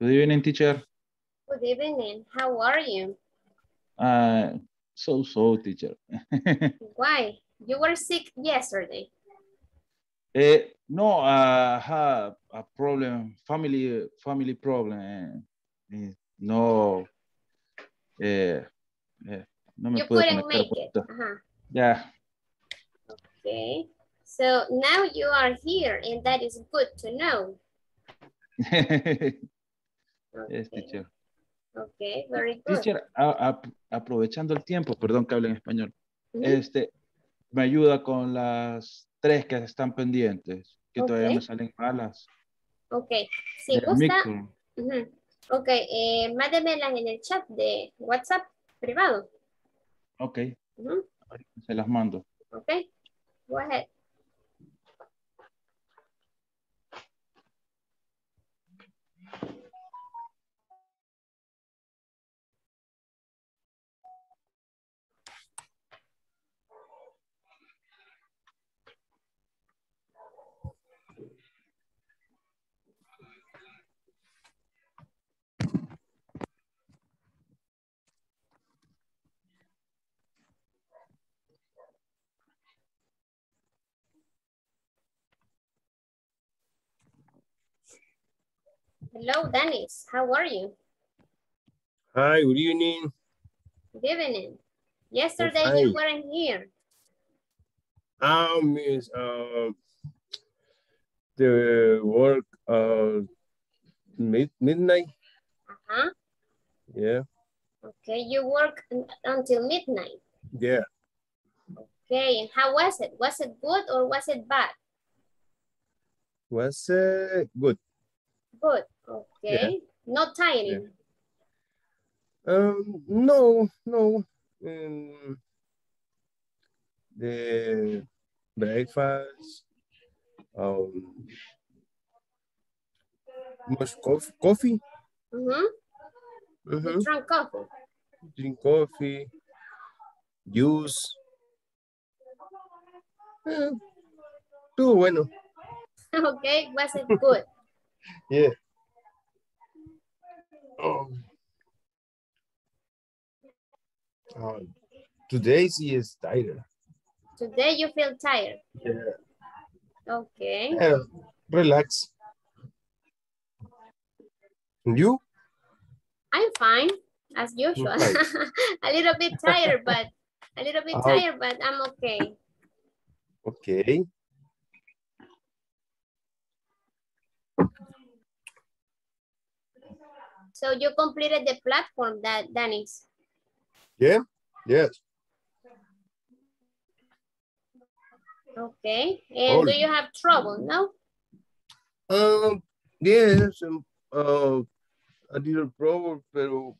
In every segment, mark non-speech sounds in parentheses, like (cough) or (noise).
Good evening, teacher. Good evening. How are you? Uh, so, so, teacher. (laughs) Why? You were sick yesterday. Uh, no, I have a problem, family, family problem. Uh, no, uh, no me you puedo couldn't make it. Uh -huh. Yeah. Okay. So now you are here and that is good to know. (laughs) yes, teacher. Okay, very good. Teacher, a, a, aprovechando el tiempo, perdón que hable en español, Mm -hmm. este, me ayuda con las tres que están pendientes, que Okay. todavía me salen malas. Ok, si gusta, midterm. ujú. ok, eh, mándemelas en el chat de WhatsApp privado. Ok, se las mando. Ok, go ahead. Hello, Dennis. How are you? Hi, good evening. Good evening. Yesterday fine. you weren't here. Um, is uh, the work uh mid midnight. Uh-huh. Yeah, Okay, you work until midnight. yeah. Okay, and how was it? Was it good or was it bad? Was it good. Good. Okay. Not tiring. Um, no, no. Um, the breakfast. Um, much coffee. Coffee. Mm-hmm. Mhm. You drank coffee. Drink coffee. Juice. Eh, estuvo bueno. (laughs) okay, was it good? Yeah. Um, uh, today she is tired. Today you feel tired. Yeah. Okay. Yeah, relax. And you? I'm fine, as usual. fine. (laughs) a little bit tired, but a little bit (laughs) tired, but I'm okay. Okay. So you completed the platform, that Dennis. Yeah. Yes. Okay. And do Oh. you have trouble? No? Um. Yes. Um, uh, a little problem, pero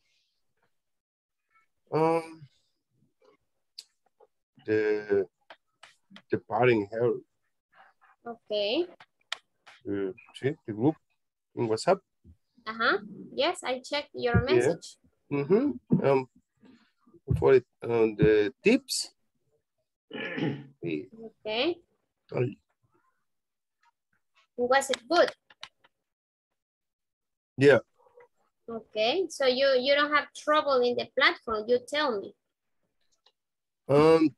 um, the the parting hair. Okay. Uh, sí, the group in WhatsApp. Uh-huh. Yes, I checked your Yeah. message. Mm-hmm. Um, for it, um, the tips. (clears throat) Okay. Was it good? Yeah. Okay. So you, you don't have trouble in the platform, you tell me. Um,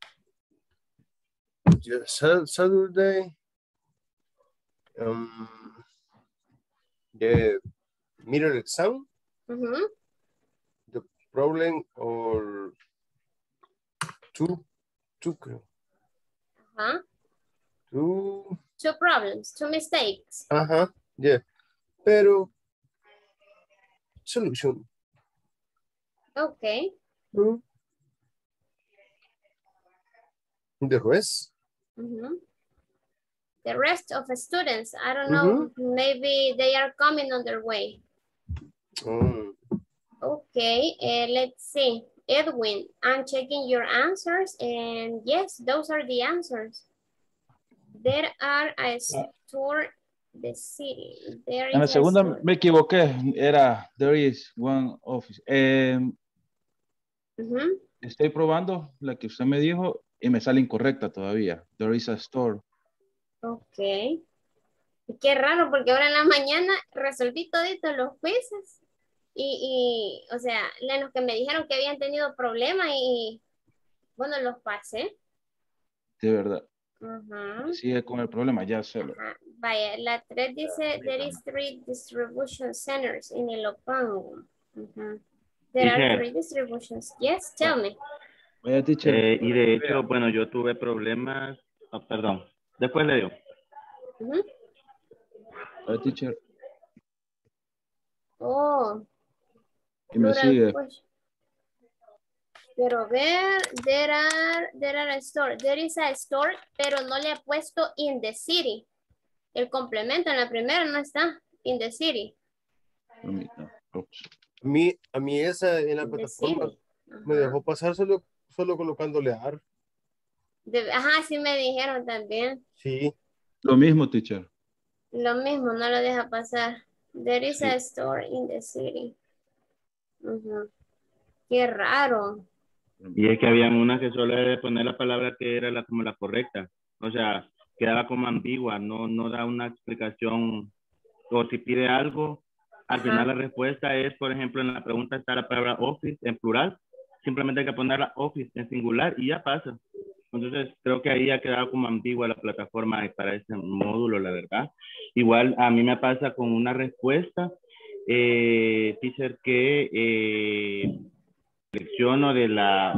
Saturday. Um, the mirror exam Mm-hmm. problem or two, two. Uh-huh. two. Two problems, two mistakes. Ajá, yeah. Pero solution. Okay. Mm. The rest. Mhm. The rest of the students, I don't know, maybe they are coming on their way. Um, Okay, uh, let's see. Edwin, I'm checking your answers and yes, those are the answers. There are a store, the city. There En la is a segunda store. me equivoqué, era there is one office. Eh, Ujú. estoy probando la que usted me dijo y me sale incorrecta todavía. There is a store. Okay. Qué raro, porque ahora en la mañana resolví toditos los quizzes. Y, y, o sea, los que me dijeron que habían tenido problemas y, bueno, los pasé. De verdad. Sigue con el problema, ya se lo. Vaya, la 3 dice, there is three distribution centers in Ilopango. There are three distributions. Yes, tell me. Vaya, teacher. Eh, y de hecho, bueno, yo tuve problemas, oh, perdón, después le digo. Vaya, teacher. Oh. Y me sigue. Pero ver, there are, there are a store. There is a store, pero no le he puesto in the city. El complemento en la primera no está. In the city. A mí, a mí esa en la plataforma me dejó pasar solo, solo colocándole AR. ajá, sí me dijeron también. Sí. Lo mismo, teacher. Lo mismo, no lo deja pasar. There is a store in the city. Qué raro. Y es que habían unas que solo de poner la palabra que era la, como la correcta. O sea, quedaba como ambigua, no, no da una explicación. O si pide algo, al final la respuesta es, por ejemplo, en la pregunta está la palabra office en plural. Simplemente hay que poner la office en singular y ya pasa. Entonces, creo que ahí ha quedado como ambigua la plataforma para ese módulo, la verdad. Igual a mí me pasa con una respuesta, eh, teacher, que eh, selecciono de la,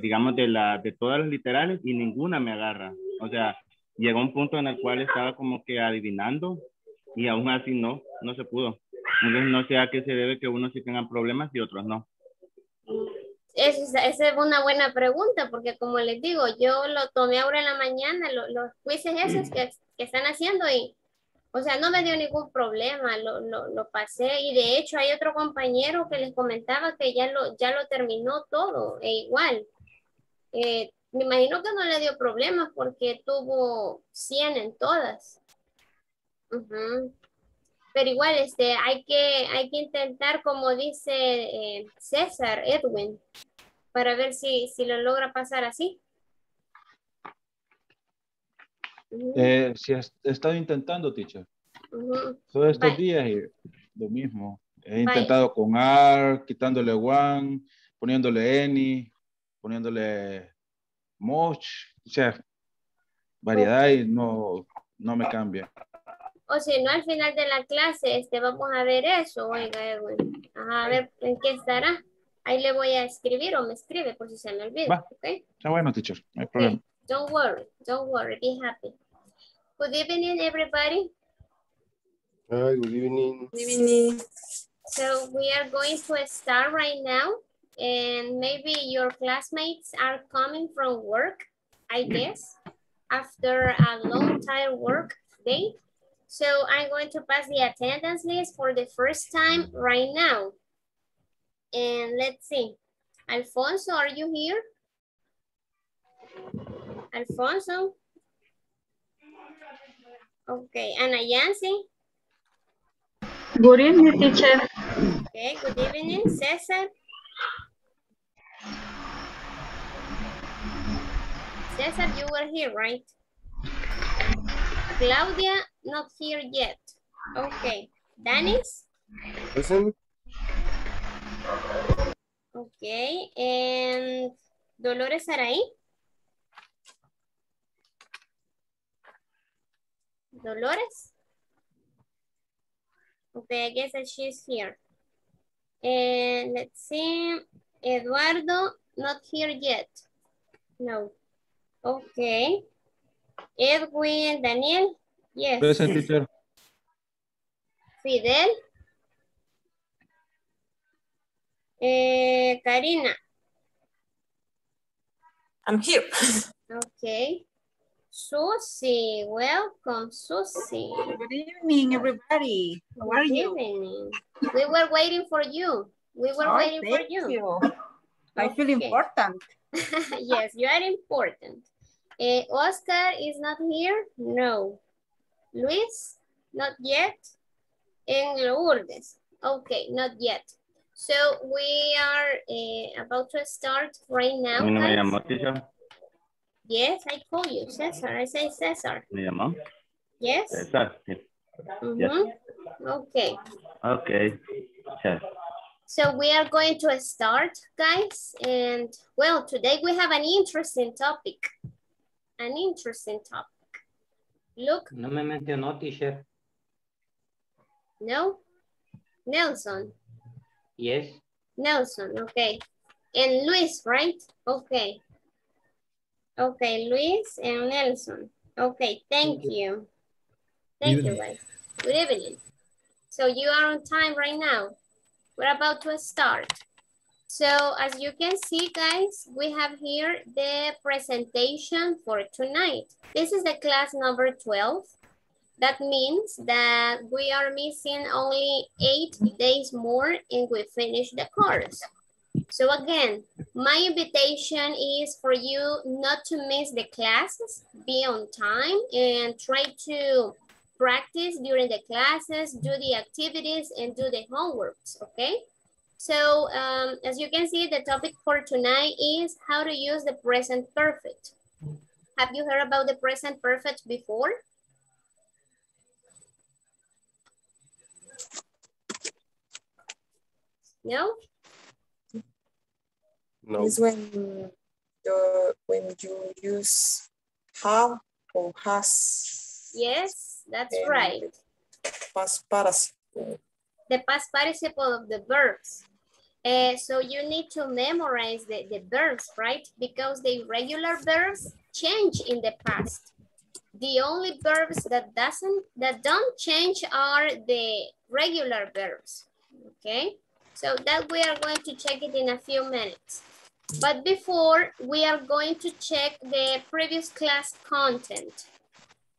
digamos, de la, de todas las literales y ninguna me agarra. O sea, llegó un punto en el cual estaba como que adivinando y aún así no, no se pudo. Entonces no sé a qué se debe que unos sí tengan problemas y otros no. Esa es una buena pregunta, porque como les digo, yo lo tomé ahora en la mañana, los quizzes esos que, que están haciendo y o sea, no me dio ningún problema, lo, lo, lo, pasé y de hecho hay otro compañero que les comentaba que ya lo, ya lo terminó todo e igual. Eh, me imagino que no le dio problemas porque tuvo 100 en todas. Pero igual este, hay, que, hay que intentar, como dice eh, César Edwin, para ver si, si lo logra pasar así. Eh, si he estado intentando, teacher. Todos estos días y lo mismo. He intentado con AR, quitándole one, poniéndole any, poniéndole much, o sea, variedad y no, no me cambia. O si no, al final de la clase este, vamos a ver eso, oiga, a ver en qué estará. Ahí le voy a escribir o me escribe por si se me olvida. Está bueno, teacher, no hay problema. Don't worry, don't worry, be happy. Good evening, everybody. Hi, good evening. Good evening. So we are going to start right now and maybe your classmates are coming from work, I mm. guess, after a long tired work day. So I'm going to pass the attendance list for the first time right now. And let's see. Alfonso, are you here? Alfonso? Okay, Ana Yancy? Good evening, teacher. Okay, good evening, Cesar. Cesar, you were here, right? Claudia, not here yet. Okay, Danis? Listen. Okay, and Dolores Araí? Dolores? Okay, I guess that she's here. And let's see, Eduardo, not here yet. No. Okay. Edwin, Daniel, yes. Present teacher. Fidel. Eh, Karina. I'm here. (laughs) Okay. Susie, welcome, Susie. Good evening, everybody. How are Good you? Evening. We were waiting for you. We were Oh, waiting for thank you. you. I feel important. (laughs) yes, you are important. Eh, Oscar is not here? No. Luis? Not yet. And Lourdes? Okay, not yet. So we are eh, about to start right now. A mí no me guys. Llamó, teacher. Yes, I call you Cesar. I say Cesar. ¿Me llamó? Yes. César, sí. Mm -hmm. Okay. Okay. Yes. So we are going to start, guys. And well, today we have an interesting topic. An interesting topic. Look. No me mencionó, teacher. No? Nelson. Yes. Nelson, okay. And Luis, right? Okay. Okay, Luis and Nelson. Okay, thank, you. Thank you, guys. Good evening. So you are on time right now. We're about to start. So as you can see, guys, we have here the presentation for tonight. This is the class number 12. That means that we are missing only eight days more and we finish the course. So again, my invitation is for you not to miss the classes, be on time and try to practice during the classes, do the activities and do the homeworks, okay? So um, as you can see, the topic for tonight is how to use the present perfect. Have you heard about the present perfect before? No? No. It's when the when you use have or has. Yes, that's right. Past participle. The past participle of the verbs. Uh, so you need to memorize the, the verbs, right? Because the regular verbs change in the past. The only verbs that doesn't that don't change are the regular verbs. Okay, so that we are going to check it in a few minutes. But before, we are going to check the previous class content.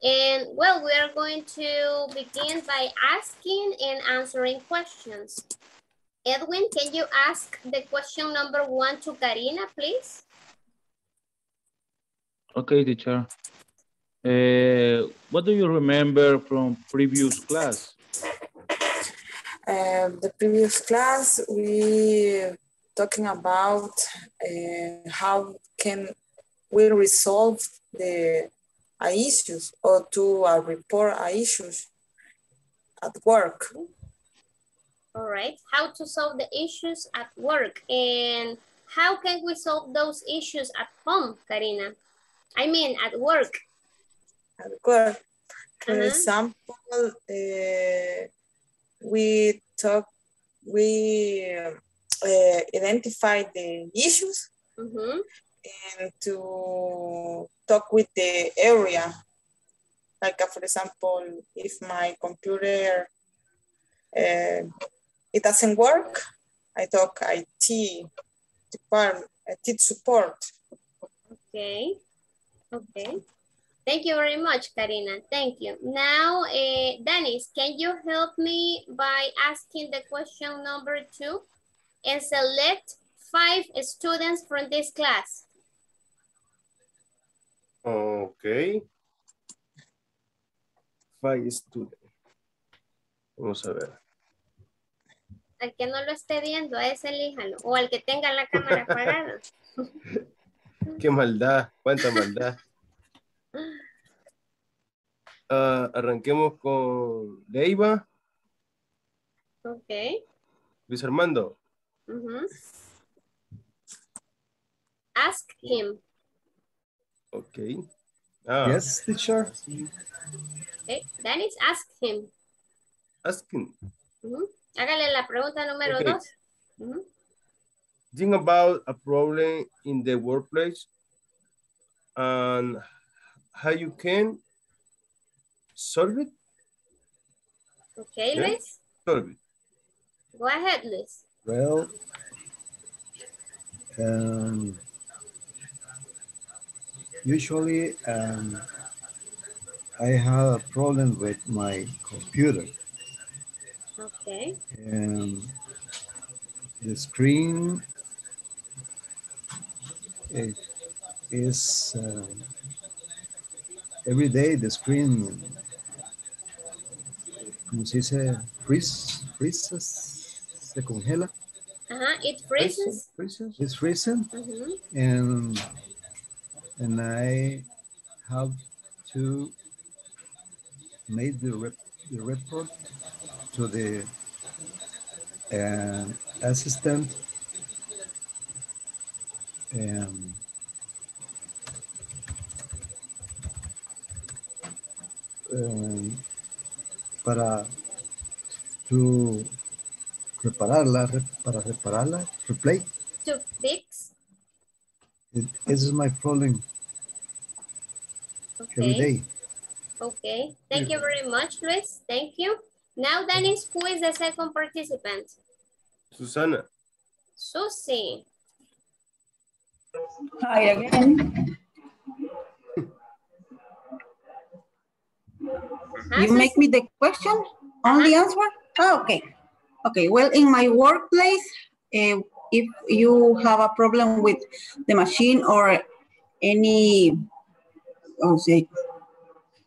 And well, we are going to begin by asking and answering questions. Edwin, can you ask the question number one to Karina, please? Okay, teacher. Uh, what do you remember from previous class? Uh, the previous class, we talking about uh, how can we resolve the uh, issues or to uh, report uh, issues at work. All right, how to solve the issues at work and how can we solve those issues at home, Karina? I mean, at work. At work. For uh -huh. example, uh, we talk, we uh, identify the issues mm -hmm. and to talk with the area. Like, uh, for example, if my computer, uh, it doesn't work, I talk IT department, IT support. Okay, okay. Thank you very much, Karina. Thank you. Now, uh, Dennis, can you help me by asking the question number two? And select five students from this class. Okay. Five students. Vamos a ver. Al que no lo esté viendo, a ese elíjalo. O al que tenga la cámara apagada. (laughs) Qué maldad, cuánta maldad. Uh, arranquemos con Leiva. Ok. Luis Armando. Mm -hmm. Ask him. Okay. Ah. Yes, teacher. Okay, Dennis, ask him. Ask him. Mm -hmm. Hágale la pregunta número okay. dos. Mm -hmm. Think about a problem in the workplace and how you can solve it. Okay, yeah? Luis. Solve it. Go ahead, Luis. Well, um, usually um, I have a problem with my computer. Okay. And the screen it is uh, every day the screen como se dice freeze freezes se congela. It freezes. It's freezing. -huh. And and I have to make the rep the report to the uh, assistant um, um, para to repararla, para repararla, replay. To fix. This is my problem okay. every day. Okay, thank you very much, Luis. Thank you. Now, Dennis, who is the second participant? Susana. Susie. Hi again. You make me the question, only uh -huh. answer? Oh, okay. Okay, well, in my workplace, uh, if you have a problem with the machine or any, oh, say,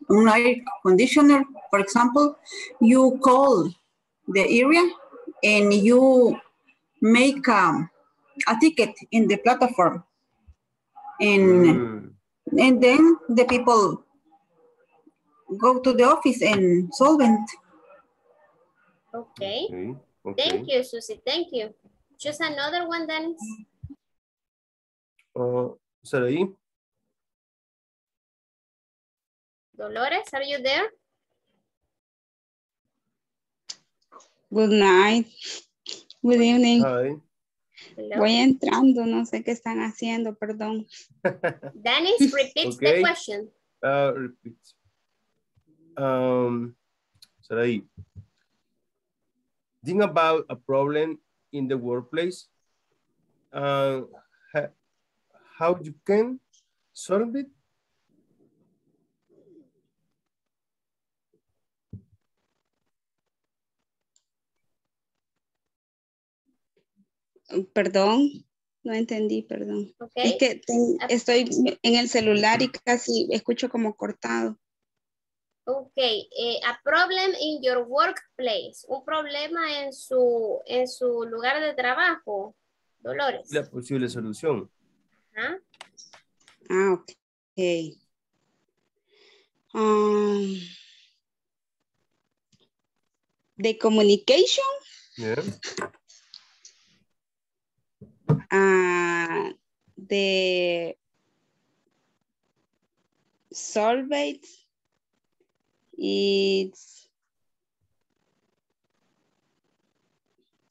an air conditioner, for example, you call the area and you make um, a ticket in the platform. And, mm. and then the people go to the office and solve it. Okay. okay. okay. Thank you, Susie. Thank you. Just another one, Dennis. Uh, Saraí. Dolores, are you there? Good night. Good evening. Hi. Hello. Voy entrando, no sé qué están haciendo, perdón. (laughs) Dennis, repeat okay. the question. Uh, repeat. Um, Sarai, think about a problem in the workplace. Uh, how you can solve it? Perdón, no entendí, perdón. Okay. Es que ten, estoy en el celular y casi escucho como cortado. Ok, eh, a problem in your workplace, un problema en su, en su lugar de trabajo, Dolores. La posible solución. Ajá. Ah, ok. Um, the communication. Yeah. Uh, the solvate It's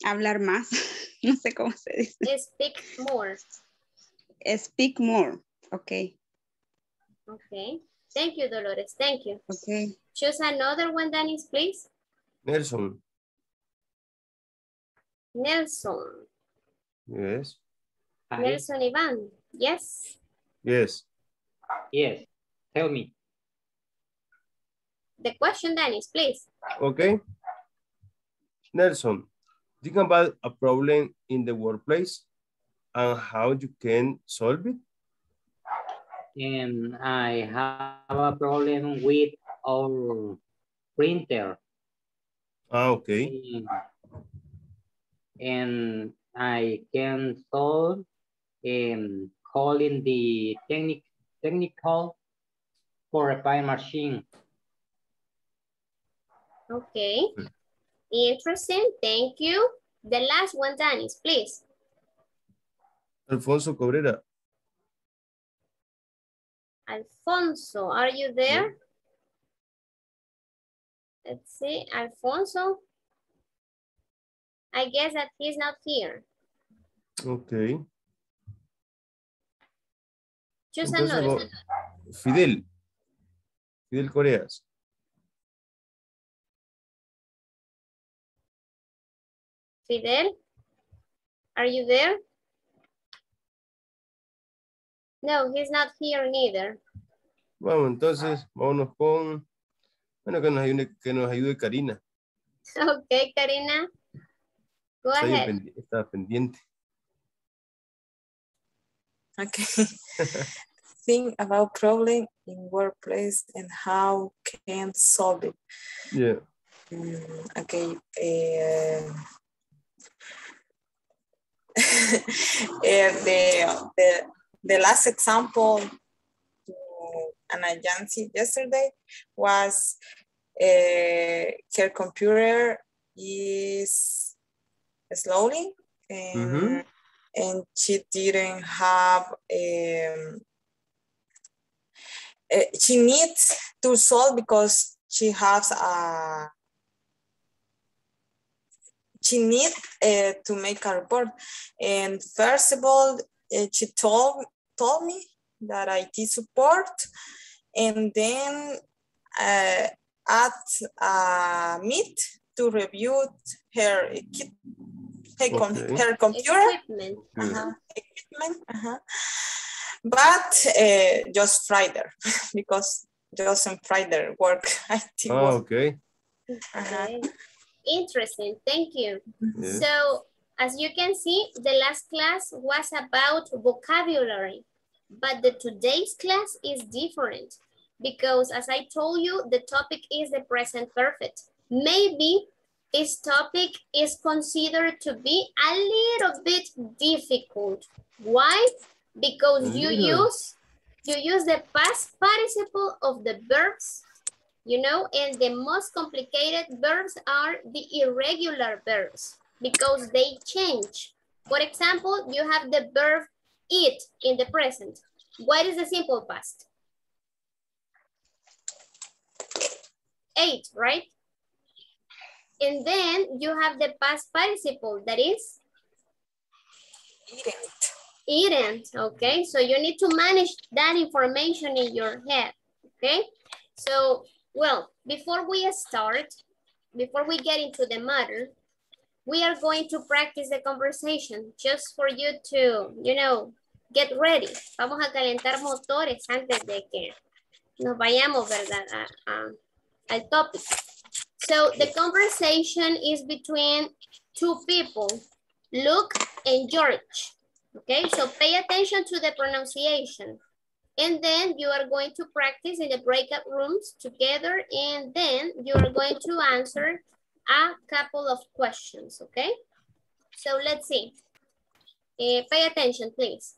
hablar más. (laughs) no sé cómo se dice. Speak more. Speak more. Okay. Okay. Thank you, Dolores. Thank you. Okay. Choose another one, Dennis, please. Nelson. Nelson. Yes. Nelson Ivan. Yes. Yes. Yes. Tell me the question, Dennis, please. Okay. Nelson, think about a problem in the workplace and how you can solve it. And I have a problem with our printer. Ah, okay. And, and I can solve um, calling the technic technical for a repair machine. Okay. Mm-hmm. Interesting. Thank you. The last one, Danis, please. Alfonso Cabrera. Alfonso, are you there? Yeah. Let's see, Alfonso. I guess that he's not here. Okay. Another. Fidel. Fidel Coreas. Fidel, are you there? No, he's not here neither. Vamos, entonces, vámonos con, bueno, que nos ayude, que nos ayude Karina. (laughs) Ok, Karina. Go está ahead. Pendi está pendiente. Okay. (laughs) Think about problem in workplace and how can solve it. Yeah. Mm, okay. Uh, (laughs) the, the, the last example an agency yesterday was uh, her computer is slowly and, mm -hmm. and she didn't have um, uh, she needs to solve because she has a she need uh, to make a report and first of all uh, she told told me that IT support and then uh, at a meet to review her her, okay. her computer equipment, uh -huh, equipment uh -huh. but uh, just Friday (laughs) because just on Friday work IT oh, work. okay -huh. Interesting thank you mm-hmm. yeah. so as you can see the last class was about vocabulary but the today's class is different because as I told you, the topic is the present perfect. Maybe this topic is considered to be a little bit difficult. Why? Because you use you use the past participle of the verbs, you know, and the most complicated verbs are the irregular verbs because they change. For example, you have the verb eat in the present. What is the simple past? ate, right? And then you have the past participle that is? Eaten. Eaten, okay? So you need to manage that information in your head, okay? So, well, before we start, before we get into the matter, we are going to practice the conversation just for you to, you know, get ready. Vamos a calentar motores antes de que nos vayamos, ¿verdad? A, a, al topic. So the conversation is between two people, Luke and George. Okay, so pay attention to the pronunciation. And then you are going to practice in the breakout rooms together and then you are going to answer a couple of questions, okay? So let's see. Uh, pay attention, please.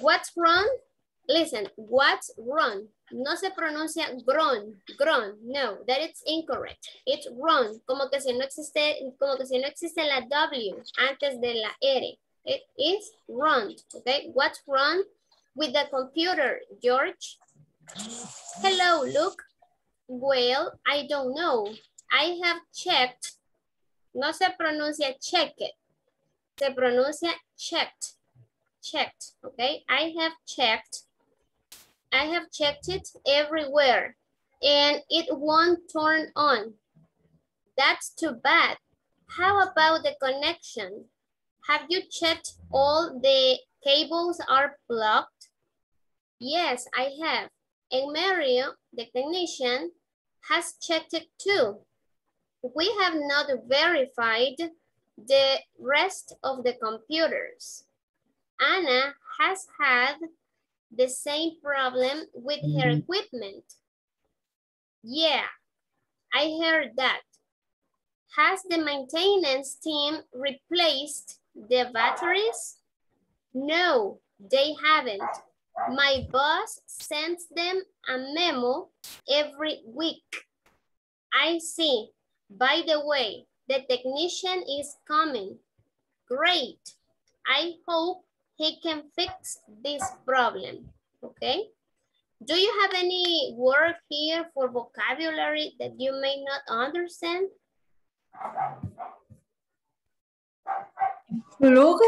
What's wrong? Listen, what's wrong? No se pronuncia gron, gron, no, that is incorrect. It's wrong, como que si no existe, como que si no existe la W antes de la R. It is wrong, okay? What's wrong with the computer, George? Hello, Luke. Well, I don't know. I have checked. No se pronuncia check it. Se pronuncia checked. Checked, okay? I have checked I have checked it everywhere and it won't turn on. That's too bad. How about the connection? Have you checked all the cables are plugged? Yes, I have. And Mario, the technician, has checked it too. We have not verified the rest of the computers. Anna has had the same problem with mm -hmm. her mm-hmm. equipment. Yeah, I heard that. Has the maintenance team replaced the batteries? No, they haven't. My boss sends them a memo every week. I see. By the way, the technician is coming. Great. I hope he can fix this problem, okay? Do you have any word here for vocabulary that you may not understand? Plug.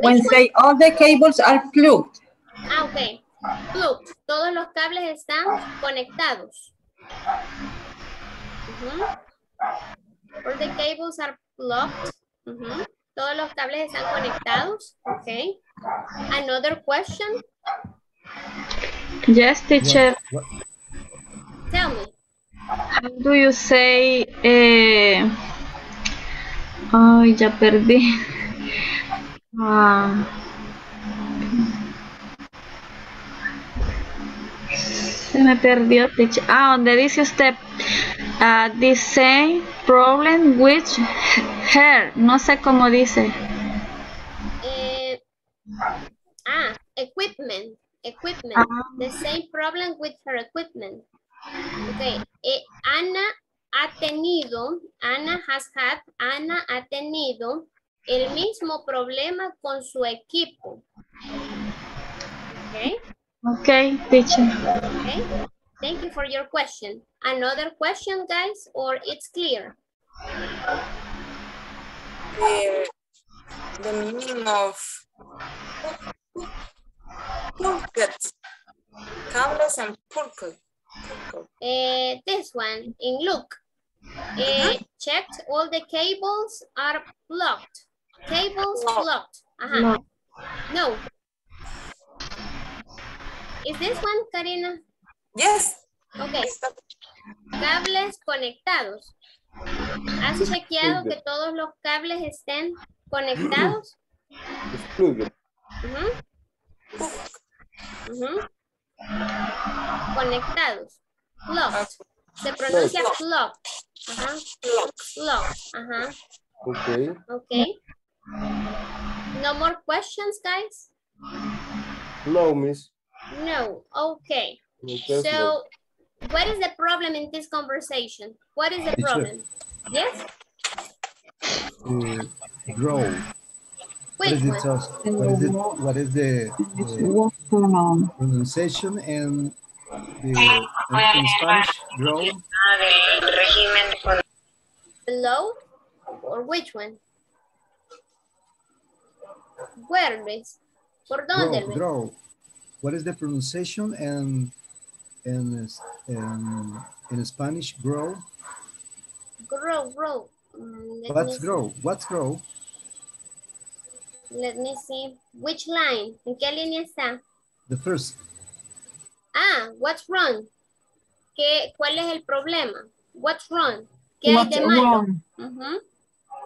When say all the cables are plugged. Ah, ok. Plugged. Todos los cables están conectados. Uh -huh. All the cables are plugged. Uh -huh. Todos los cables están conectados. Okay. Another question? Yes, teacher. What? Tell me. How do you say... Eh... Ay, ya perdí. Ah... Se me perdió, teacher. Ah, donde dice usted uh, the same problem with her. No sé cómo dice. Eh, ah, equipment. Equipment. Ah. The same problem with her equipment. Okay. Eh, Ana ha tenido, Ana has had, Ana ha tenido el mismo problema con su equipo. Okay. Okay, teacher. Okay. Thank you for your question. Another question, guys, or it's clear? The, the meaning of pulpit, cables and pulpit. Uh, this one, in look. Uh, checked all the cables are blocked. Cables blocked. Uh -huh. No. Is this one, Karina? Yes. Okay. Cables conectados. ¿Has chequeado que todos los cables estén conectados? Excluye. Uh -huh. Uh -huh. Conectados. Plugged. Se pronuncia plugged. Ajá. Plugged. Ajá. Okay. Okay. No more questions, guys? No, miss. No. Okay. Okay, So, what is the problem in this conversation? What is the Teacher. problem? Yes? Uh, grow. What Which is, it, one? just- what is, it, what is the uh, pronunciation and the, in Spanish, grow? Below? Or which one? Where, ¿Por dónde, Grow, Luis? grow. What is the pronunciation and and in, in Spanish, grow? Grow, grow. Mm, let me What's see. grow? What's grow? Let me see. Which line? ¿En qué línea está? The first. Ah, what's wrong? ¿Qué, ¿Cuál es el problema? What's wrong? ¿Qué hay What's de malo? wrong? Ujú.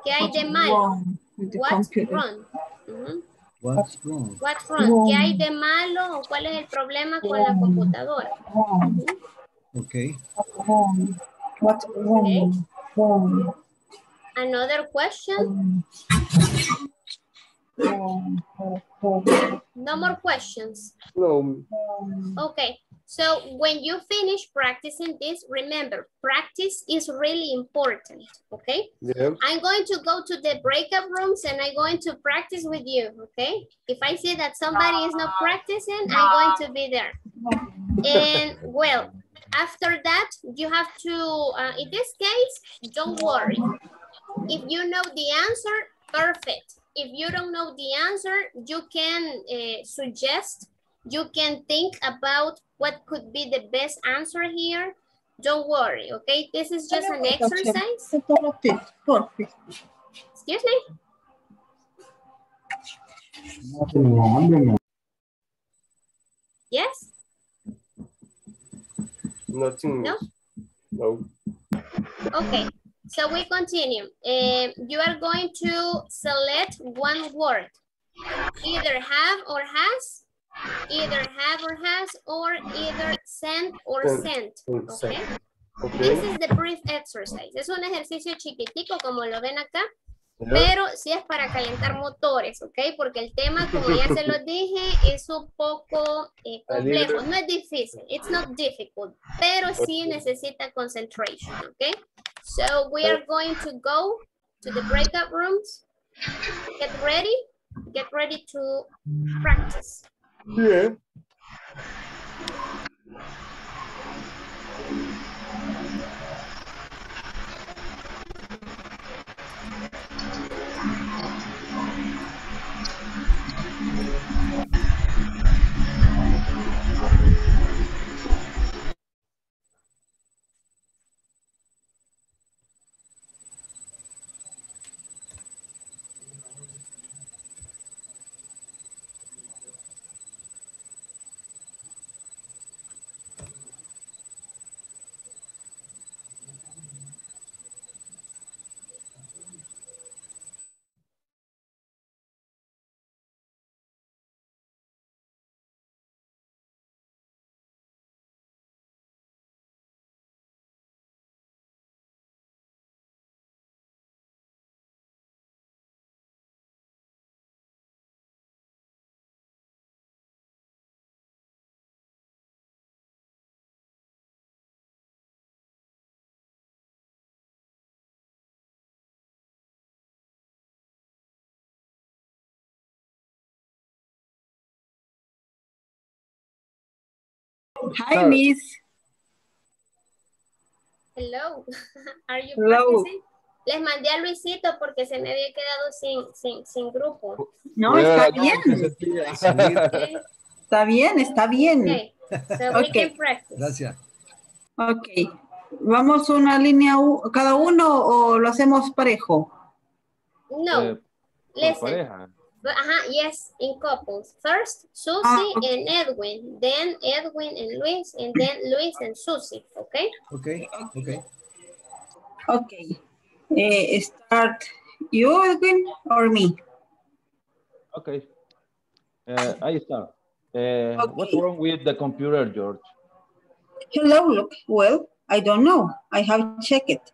¿Qué hay What's de malo? wrong What's computer? wrong? Ujú. What's wrong? What's wrong? ¿Qué hay de malo o cuál es el problema con la computadora? Okay. Wrong. What's wrong? Wrong. Another question? No more questions. No. Okay, so when you finish practicing this, remember, practice is really important, okay? Yeah. I'm going to go to the breakout rooms and I'm going to practice with you, okay? If I see that somebody is not practicing, I'm going to be there. And well, after that, you have to, uh, in this case, don't worry. If you know the answer, perfect. If you don't know the answer, you can uh, suggest, you can think about what could be the best answer here. Don't worry, okay? This is just an exercise. Excuse me? Yes? Nothing. No? No. Okay, so we continue. Um, you are going to select one word. Either have or has, either have or has, or either send or sent. Okay? This Okay. is the brief exercise. Es un ejercicio chiquitico como lo ven acá, pero sí es para calentar motores, ¿ok? Porque el tema, como ya se lo dije, es un poco eh, complejo. No es difícil, it's not difficult, pero sí necesita concentration, ¿ok? So we are going to go to the breakout rooms. Get ready. Get ready to practice. Yeah. Hi, Miss. Hello. (laughs) Are you Hello. practicing? Les mandé a Luisito porque se me había quedado sin, sin, sin grupo. No, está bien. Está bien, está bien. Okay. So we Okay. can practice. Gracias. Ok. ¿Vamos una línea cada uno o lo hacemos parejo? No. Eh, pareja. But, uh-huh, yes, in couples. First, Susie Ah, okay. and Edwin. Then Edwin and Luis. And then Luis and Susie. Okay? Okay, okay. Ok. Eh, start you, Edwin, or me? Okay. Uh, I start. Uh, What's wrong with the computer, George? Hello, look. Well, I don't know. I have checked it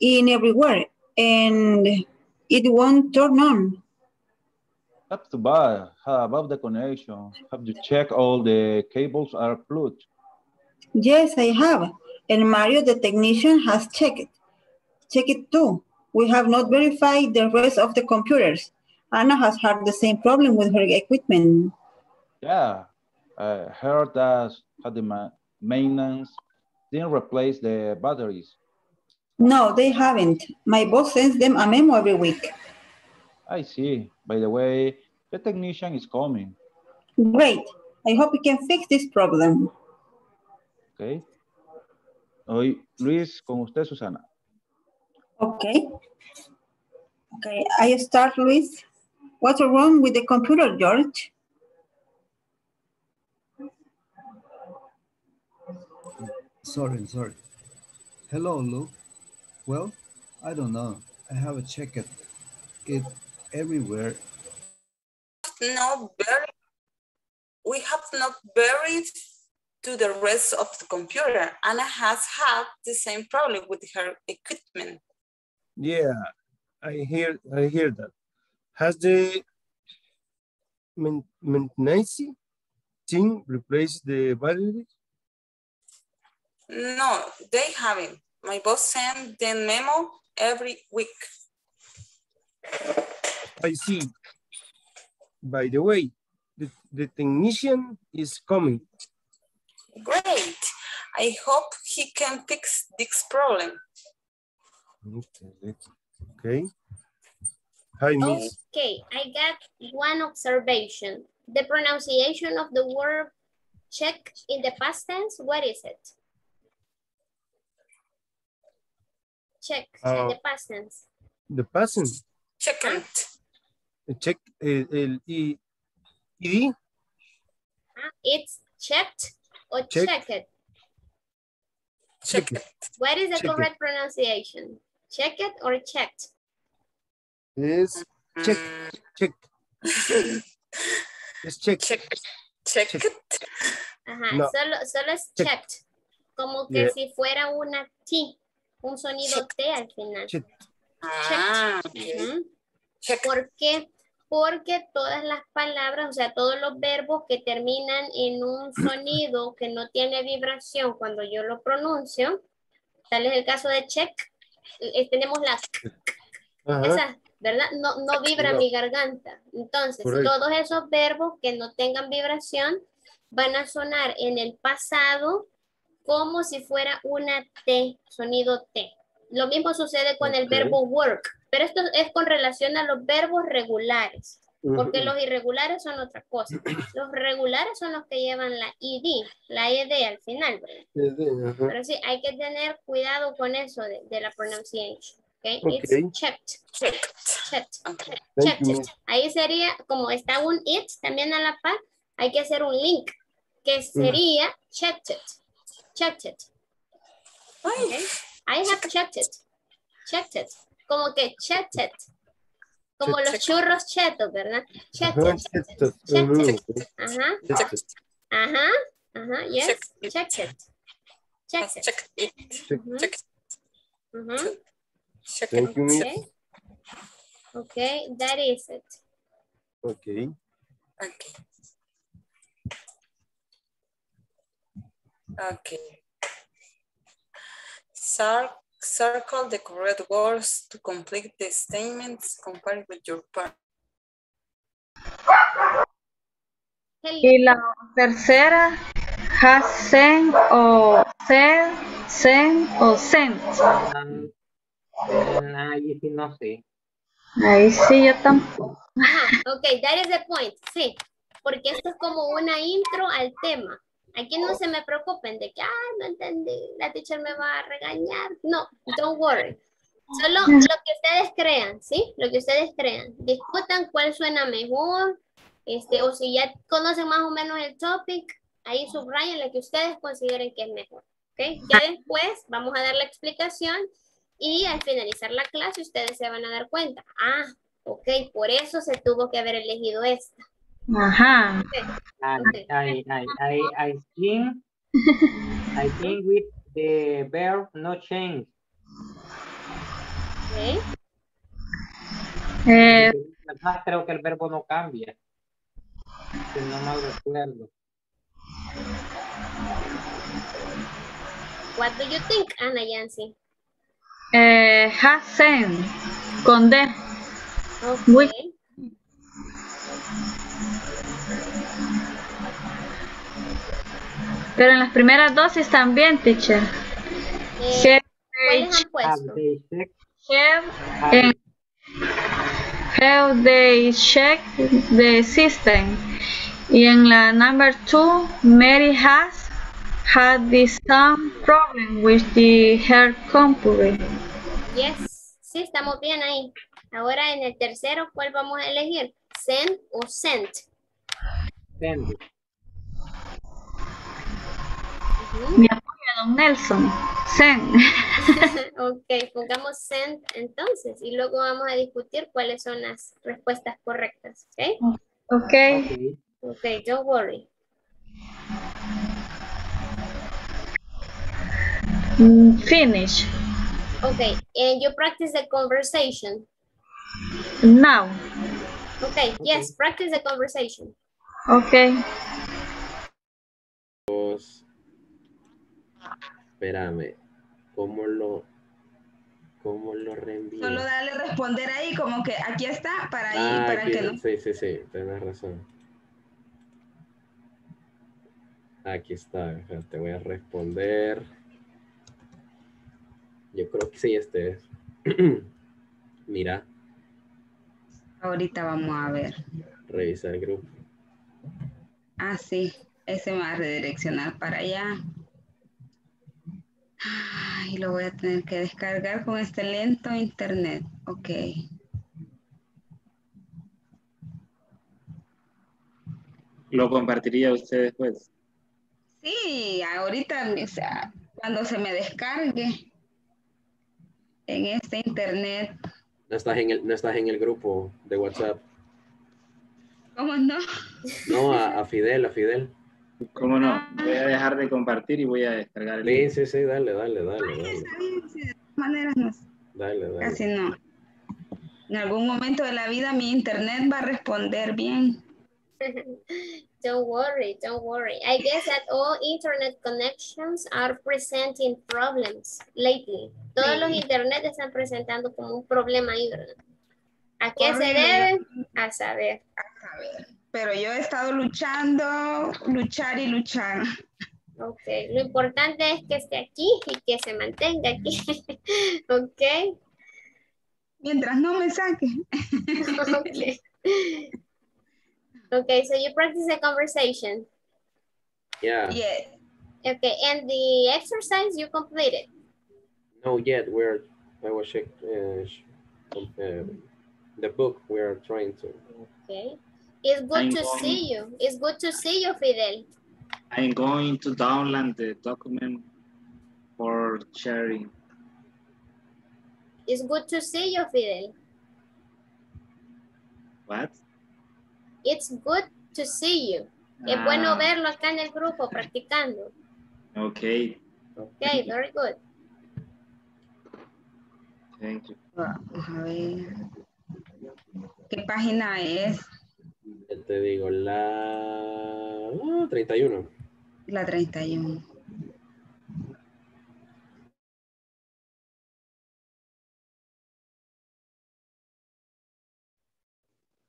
in everywhere and it won't turn on. Too bad. How about the connection? Have you checked all the cables are plugged? Yes, I have. And Mario, the technician, has checked it. Check it too. We have not verified the rest of the computers. Anna has had the same problem with her equipment. Yeah, I heard that had the maintenance didn't replace the batteries. No, they haven't. My boss sends them a memo every week. I see. By the way, the technician is coming. Great. I hope we can fix this problem. Okay. Hoy, Luis, con usted, Susana. Okay. Okay, I start, Luis. What's wrong with the computer, George? Sorry, sorry. Hello, Luke. Well, I don't know. I have checked it, it everywhere. No, very, we have not buried to the rest of the computer. Anna has had the same problem with her equipment. Yeah, I hear I hear that. Has the main- maintenance team replaced the battery? No, they haven't. My boss sent the memo every week. I see. By the way, the, the technician is coming. Great. I hope he can fix this problem. Okay. okay. Hi, Miss. Okay, I got one observation. The pronunciation of the word check in the past tense, what is it? Check in Uh, the past tense. The past tense? Second. Check el, el I- ID. Ah, It's checked or Check. checked. Check it. What is the Check it. correct pronunciation? Check it or checked? Is check check. It's check. Check. Check. Check. Ajá, No. solo, solo es Check. checked. Como que Yeah. si fuera una T, un sonido T al final. Check. Ah, Ujú. Check. ¿Por qué? Porque todas las palabras, o sea, todos los verbos que terminan en un (clears throat) sonido que no tiene vibración cuando yo lo pronuncio, tal es el caso de check, eh, tenemos la Ajá. esa, ¿verdad? No, no vibra No. mi garganta. Entonces, Correcto. todos esos verbos que no tengan vibración van a sonar en el pasado como si fuera una T, sonido T. Lo mismo sucede con el Ok. verbo work, pero esto es con relación a los verbos regulares, porque los irregulares son otra cosa. (clears throat) Los regulares son los que llevan la id, la ed al final, ¿verdad? Pero sí, hay que tener cuidado con eso de, de la pronunciation. Okay? Ok. It's checked. Checked. Checked. Okay. Checked. Ahí sería, como está un it también a la par, hay que hacer un link que sería checked it. Checked it. Okay? I have checked it. Checked it como que chetet. Como los churros chetos, ¿verdad? Chetet. Chetet. Ajá. Ajá. Ajá. Yes. Chetet. Chetet. Thank okay. okay, that is it. Okay. Okay. Okay circle the correct words to complete the statements compared with your part. Y la tercera, has sent o sent, sent o sent. Um, ahí sí no sé. Ahí sí yo tampoco. Ajá, ok, that is the point, sí. Porque esto es como una intro al tema. Aquí no se me preocupen de que, ah, no entendí, la teacher me va a regañar. No, don't worry. Solo lo que ustedes crean, ¿sí? Lo que ustedes crean. Discutan cuál suena mejor, este, o si ya conocen más o menos el topic, ahí subrayen lo que ustedes consideren que es mejor. ¿ok? Ya después vamos a dar la explicación y al finalizar la clase ustedes se van a dar cuenta. Ah, ok, por eso se tuvo que haber elegido esta. Ajá. Okay. I, I, I, I, think, I think with the verb no change. Okay. Eh, Además, creo que el verbo no cambia. Si no mal recuerdo. What do you think, Ana Yancy? eh, has con D. Okay. With Pero en las primeras dos están bien, teacher. Eh, Have ¿Cuáles han Have puesto? they checked? have, and have they checked the system. Y en la number two, Mary has had this some problem with the her computer. Yes, sí, estamos bien ahí. Ahora en el tercero, ¿cuál vamos a elegir? Send o sent. Send. Mi apoyo, don Nelson. Send. (laughs) (laughs) ok, pongamos send entonces y luego vamos a discutir cuáles son las respuestas correctas. ¿Ok? Ok. Okay. Ok, don't worry. Mm, Finish. Ok, and you practice the conversation. Now. Ok, yes, practice the conversation. Ok. Espérame, ¿cómo lo, cómo lo reenvío? Solo dale responder ahí como que aquí está para ahí, Ah, para aquí- que no. sí, sí, sí, tienes razón. Aquí está, te voy a responder. Yo creo que sí, este es. (clears throat) Mira, Ahorita vamos a ver. revisa el grupo. Ah, sí, ese me va a redireccionar para allá. Ay, lo voy a tener que descargar con este lento internet. Ok. Lo compartiría usted después. Sí, ahorita, o sea, cuando se me descargue en este internet, No estás en el, no estás en el grupo de WhatsApp. ¿cómo no? No, a, (laughs) a Fidel, a Fidel. ¿Cómo no? Voy a dejar de compartir y voy a descargar el Sí, sí, sí, dale, dale, dale, dale. sí, de todas maneras no, Dale, dale. casi no. En algún momento de la vida mi internet va a responder bien. (laughs) Don't worry, don't worry. I guess that all internet connections are presenting problems lately. Todos los internet están presentando como un problema ahí, ¿verdad? ¿A qué se debe? A saber. A ver, pero yo he estado luchando, luchar y luchar. Ok, lo importante es que esté aquí y que se mantenga aquí. (laughs) ok. Mientras no me saque. Okay. Okay, so you practice the conversation. Yeah. Yeah. Okay, and the exercise you completed. No, yet we're. I was check, uh, sh- uh, the book we are trying to. Okay. It's good I'm to going- see you. It's good to see you, Fidel. I'm going to download the document for sharing. It's good to see you, Fidel. What? It's good to see you. Es bueno Ah, verlo acá en el grupo practicando. Okay, Okay, very good. thank you. Vamos a ver. ¿Qué página es? Ya Te digo, la ah, 31. La 31.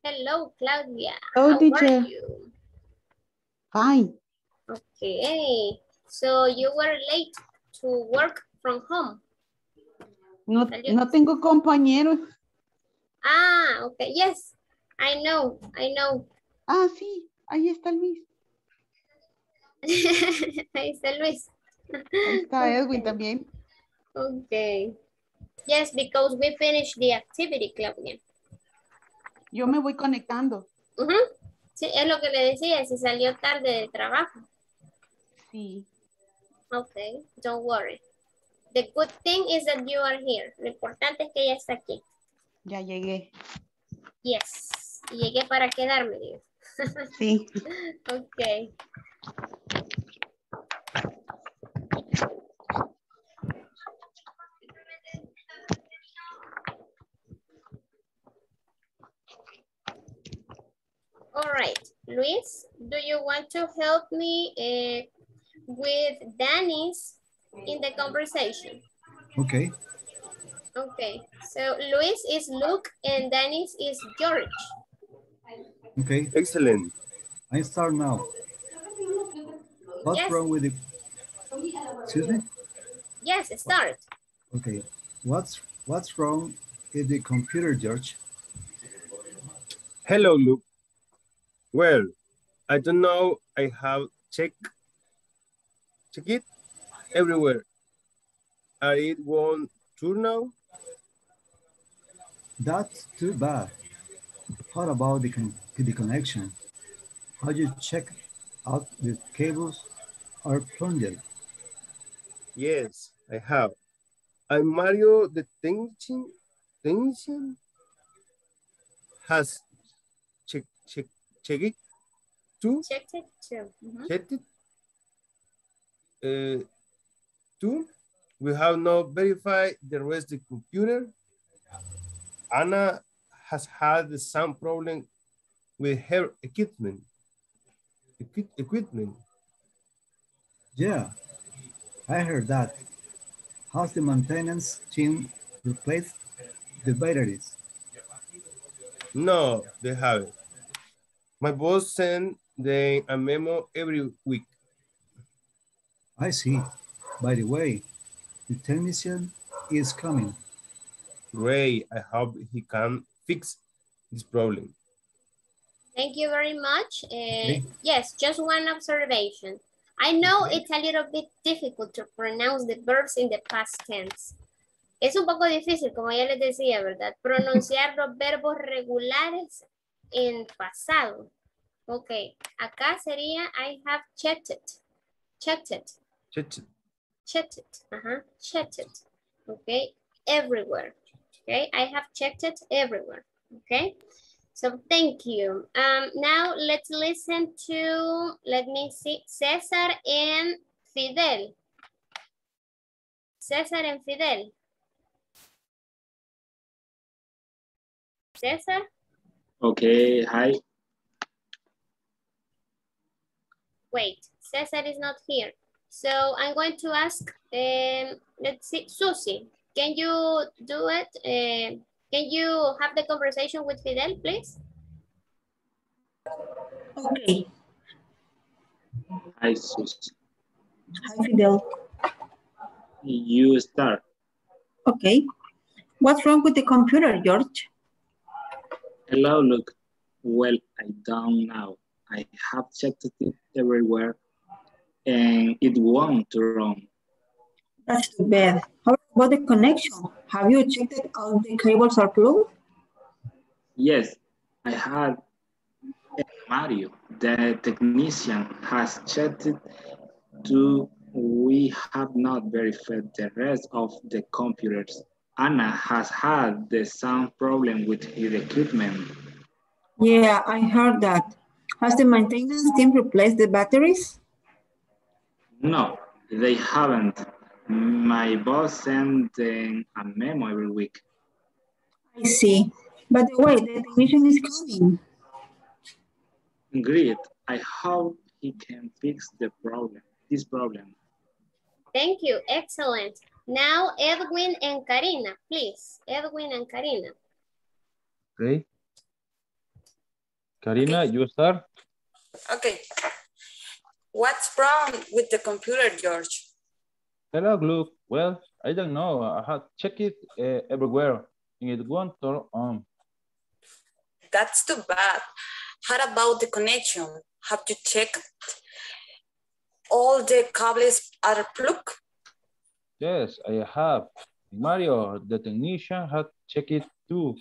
Hello, Claudia. Hello, How teacher. are you? Fine. Okay. So you were late to work from home. No, no tengo compañeros. Ah, okay. Yes, I know, I know. Ah, sí, ahí está (laughs) Luis. ahí está Luis. Ahí está Edwin también. Okay. Yes, because we finished the activity, Claudia. Yo me voy conectando. Sí, es lo que le decía, si salió tarde de trabajo. Sí. Okay, don't worry. The good thing is that you are here. Lo importante es que ella está aquí. Ya llegué. Yes. Llegué para quedarme, digo. Sí. (laughs) ok. All right, Luis, do you want to help me uh, with Danny's in the conversation? Okay. Okay, so Luis is Luke and Dennis is George. Okay. Excellent. I start now. What's yes. wrong with the... Excuse me? Yes, start. Okay. What's what's wrong with the computer, George? Hello, Luke. Well, I don't know. I have checked check it everywhere. And it won't turn now. That's too bad. How about the, con the connection? How do you check out the cables are plunged? Yes, I have. And Mario, the tension, tension has check, check, check it too. Checked it too. Mm -hmm. Checked it. Uh, two, we have now verified the rest of the computer. Anna has had some problem with her equipment. Equi equipment. Yeah, I heard that. How's the maintenance team replaced the batteries? No, they haven't. My boss sent them a memo every week. I see. By the way, the technician is coming. Great. I hope he can fix this problem. Thank you very much. Uh, okay. Yes, just one observation. I know okay. it's a little bit difficult to pronounce the verbs in the past tense. Es un poco difícil, como ya les decía, ¿verdad? (laughs) Pronunciar los verbos regulares en pasado. Ok, acá sería I have checked it. Checked it. Checked it. Checked it. Uh-huh. Checked it. Okay, everywhere. Okay, I have checked it everywhere. Okay, so thank you. Um, now let's listen to, let me see, Cesar and Fidel. Cesar and Fidel. Cesar? Okay, hi. Wait, Cesar is not here. So I'm going to ask, um, let's see, Susie, can you do it? Uh, can you have the conversation with Fidel, please? Okay. Hi, Susie. Hi, Fidel. You start. Okay. What's wrong with the computer, George? Hello, look. Well, I don't know. I have checked it everywhere and it won't run. That's too bad. How about the connection? Have you checked that all the cables are plugged? Yes, I have. Mario, the technician, has checked it. We have not verified the rest of the computers. Anna has had the same problem with her equipment. Yeah, I heard that. Has the maintenance team replaced the batteries? No, they haven't. My boss sends them a memo every week. I see. By the way, the technician is coming. Great. I hope he can fix the problem, this problem. Thank you. Excellent. Now, Edwin and Karina, please. Edwin and Karina. Okay. Karina, okay. you start. Okay. What's wrong with the computer, George? Hello, Luke. Well, I don't know. I have checked it uh, everywhere and it won't turn on. That's too bad. How about the connection? Have you checked all the cables are plugged? Yes, I have. Mario, the technician, had checked it too.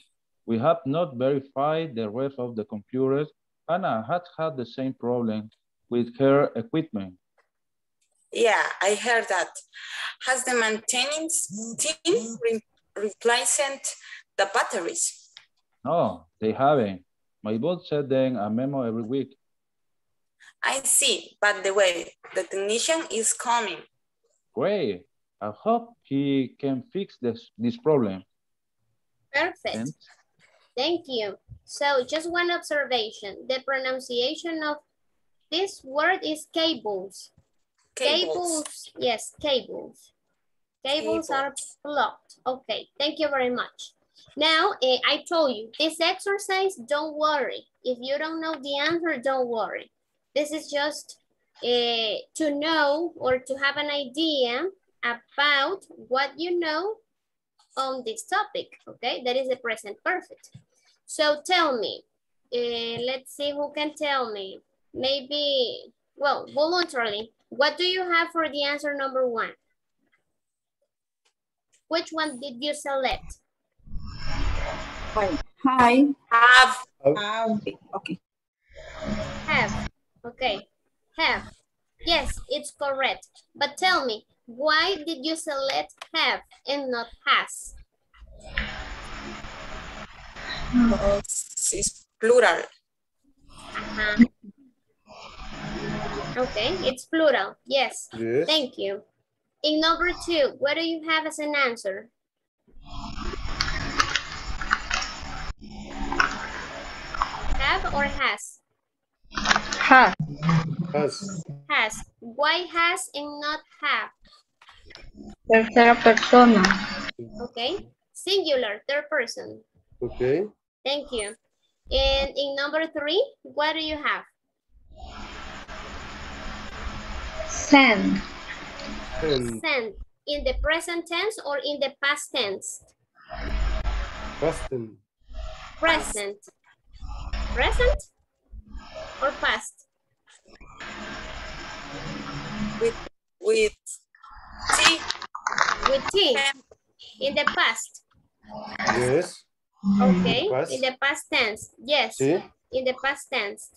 We have not verified the rest of the computers. Anna had had the same problem with her equipment. Yeah, I heard that. Has the maintenance team re replaced the batteries? No, they haven't. My boss sent them a memo every week. I see, but the way the technician is coming. Great. I hope he can fix this, this problem. Perfect. And? Thank you. So just one observation. The pronunciation of this word is cables. Cables. cables yes, cables. Cables Cable. are blocked. Okay, thank you very much. Now, eh, I told you, this exercise, don't worry. If you don't know the answer, don't worry. This is just uh, to know or to have an idea about what you know on this topic, okay? That is the present perfect. So tell me, uh, let's see who can tell me. Maybe, well, voluntarily, what do you have for the answer number one? Which one did you select? Hi. Hi. Have. Have. Okay. Have. Okay. Have. Yes, it's correct. But tell me, why did you select have and not has? Because it's plural. Uh -huh. Okay, it's plural. Yes. yes. Thank you. In number two, what do you have as an answer? Have or has? Has. Has. Has. Why has and not have? Tercera persona. Okay. Singular, third person. Okay. Thank you. And in number three, what do you have? Send. Send. Send. In the present tense or in the past tense? Present. Present. Present or past? With with T. With T. In the past. Yes. Okay. In the past tense. Yes. Sí. In the past tense.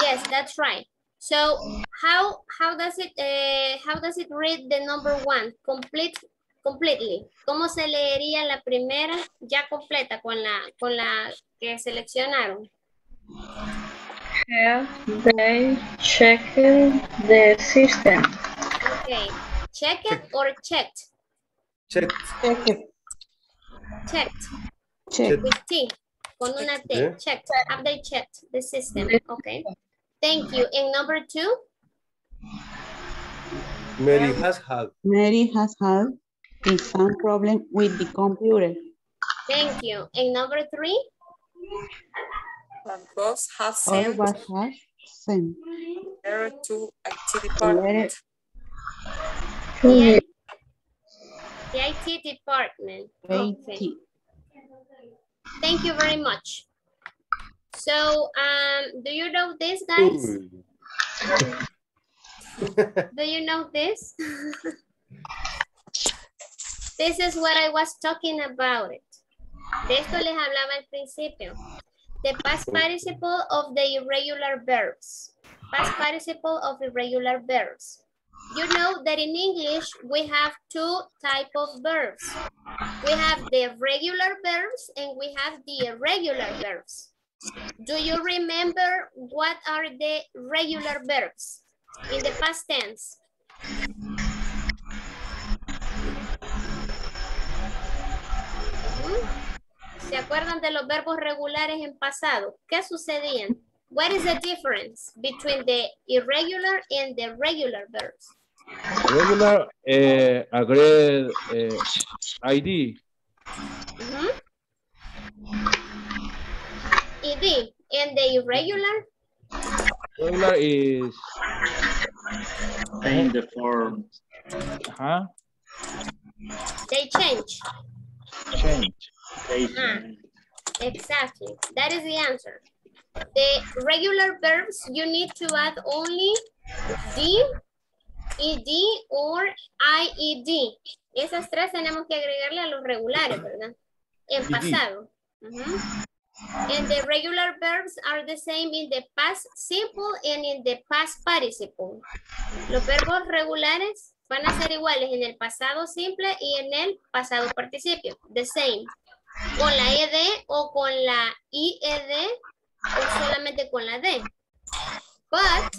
Yes, that's right. So how how does it uh, how does it read the number one complete completely? ¿Cómo se leería la primera ya completa con la con la que seleccionaron? Have they checked the system? Okay. Check it or checked? Checked. Checked. Checked. Checked. With T. Con una T. Yeah. Checked. Have they checked the system? Okay. Thank you. And number two? Mary has had. Mary has had some problem with the computer. Thank you. And number three? And boss has Or sent was has sent. letter to IT department. The, the IT department. Okay. Thank you very much. So, um, do you know this, guys? (laughs) Do you know this? (laughs) this is what I was talking about it. De esto les hablaba al principio. The past participle of the irregular verbs. Past participle of irregular verbs. You know that in English, we have two type of verbs. We have the regular verbs and we have the irregular verbs. Do you remember what are the regular verbs in the past tense? ¿Se acuerdan de los verbos regulares en pasado? ¿Qué sucedían? What is the difference between the irregular and the regular verbs? Regular, eh, agreed eh, ID. ED. And the irregular? Regular is in the form. Huh? They change. Change. They Ah, exactly. That is the answer. The regular verbs, you need to add only D, ED or IED. Esas tres tenemos que agregarle a los regulares, ¿verdad? En ED. pasado. Ujú. And the regular verbs are the same in the past simple and in the past participle. Los verbos regulares van a ser iguales en el pasado simple y en el pasado participio. The same. Con la ED o con la IED o solamente con la D. But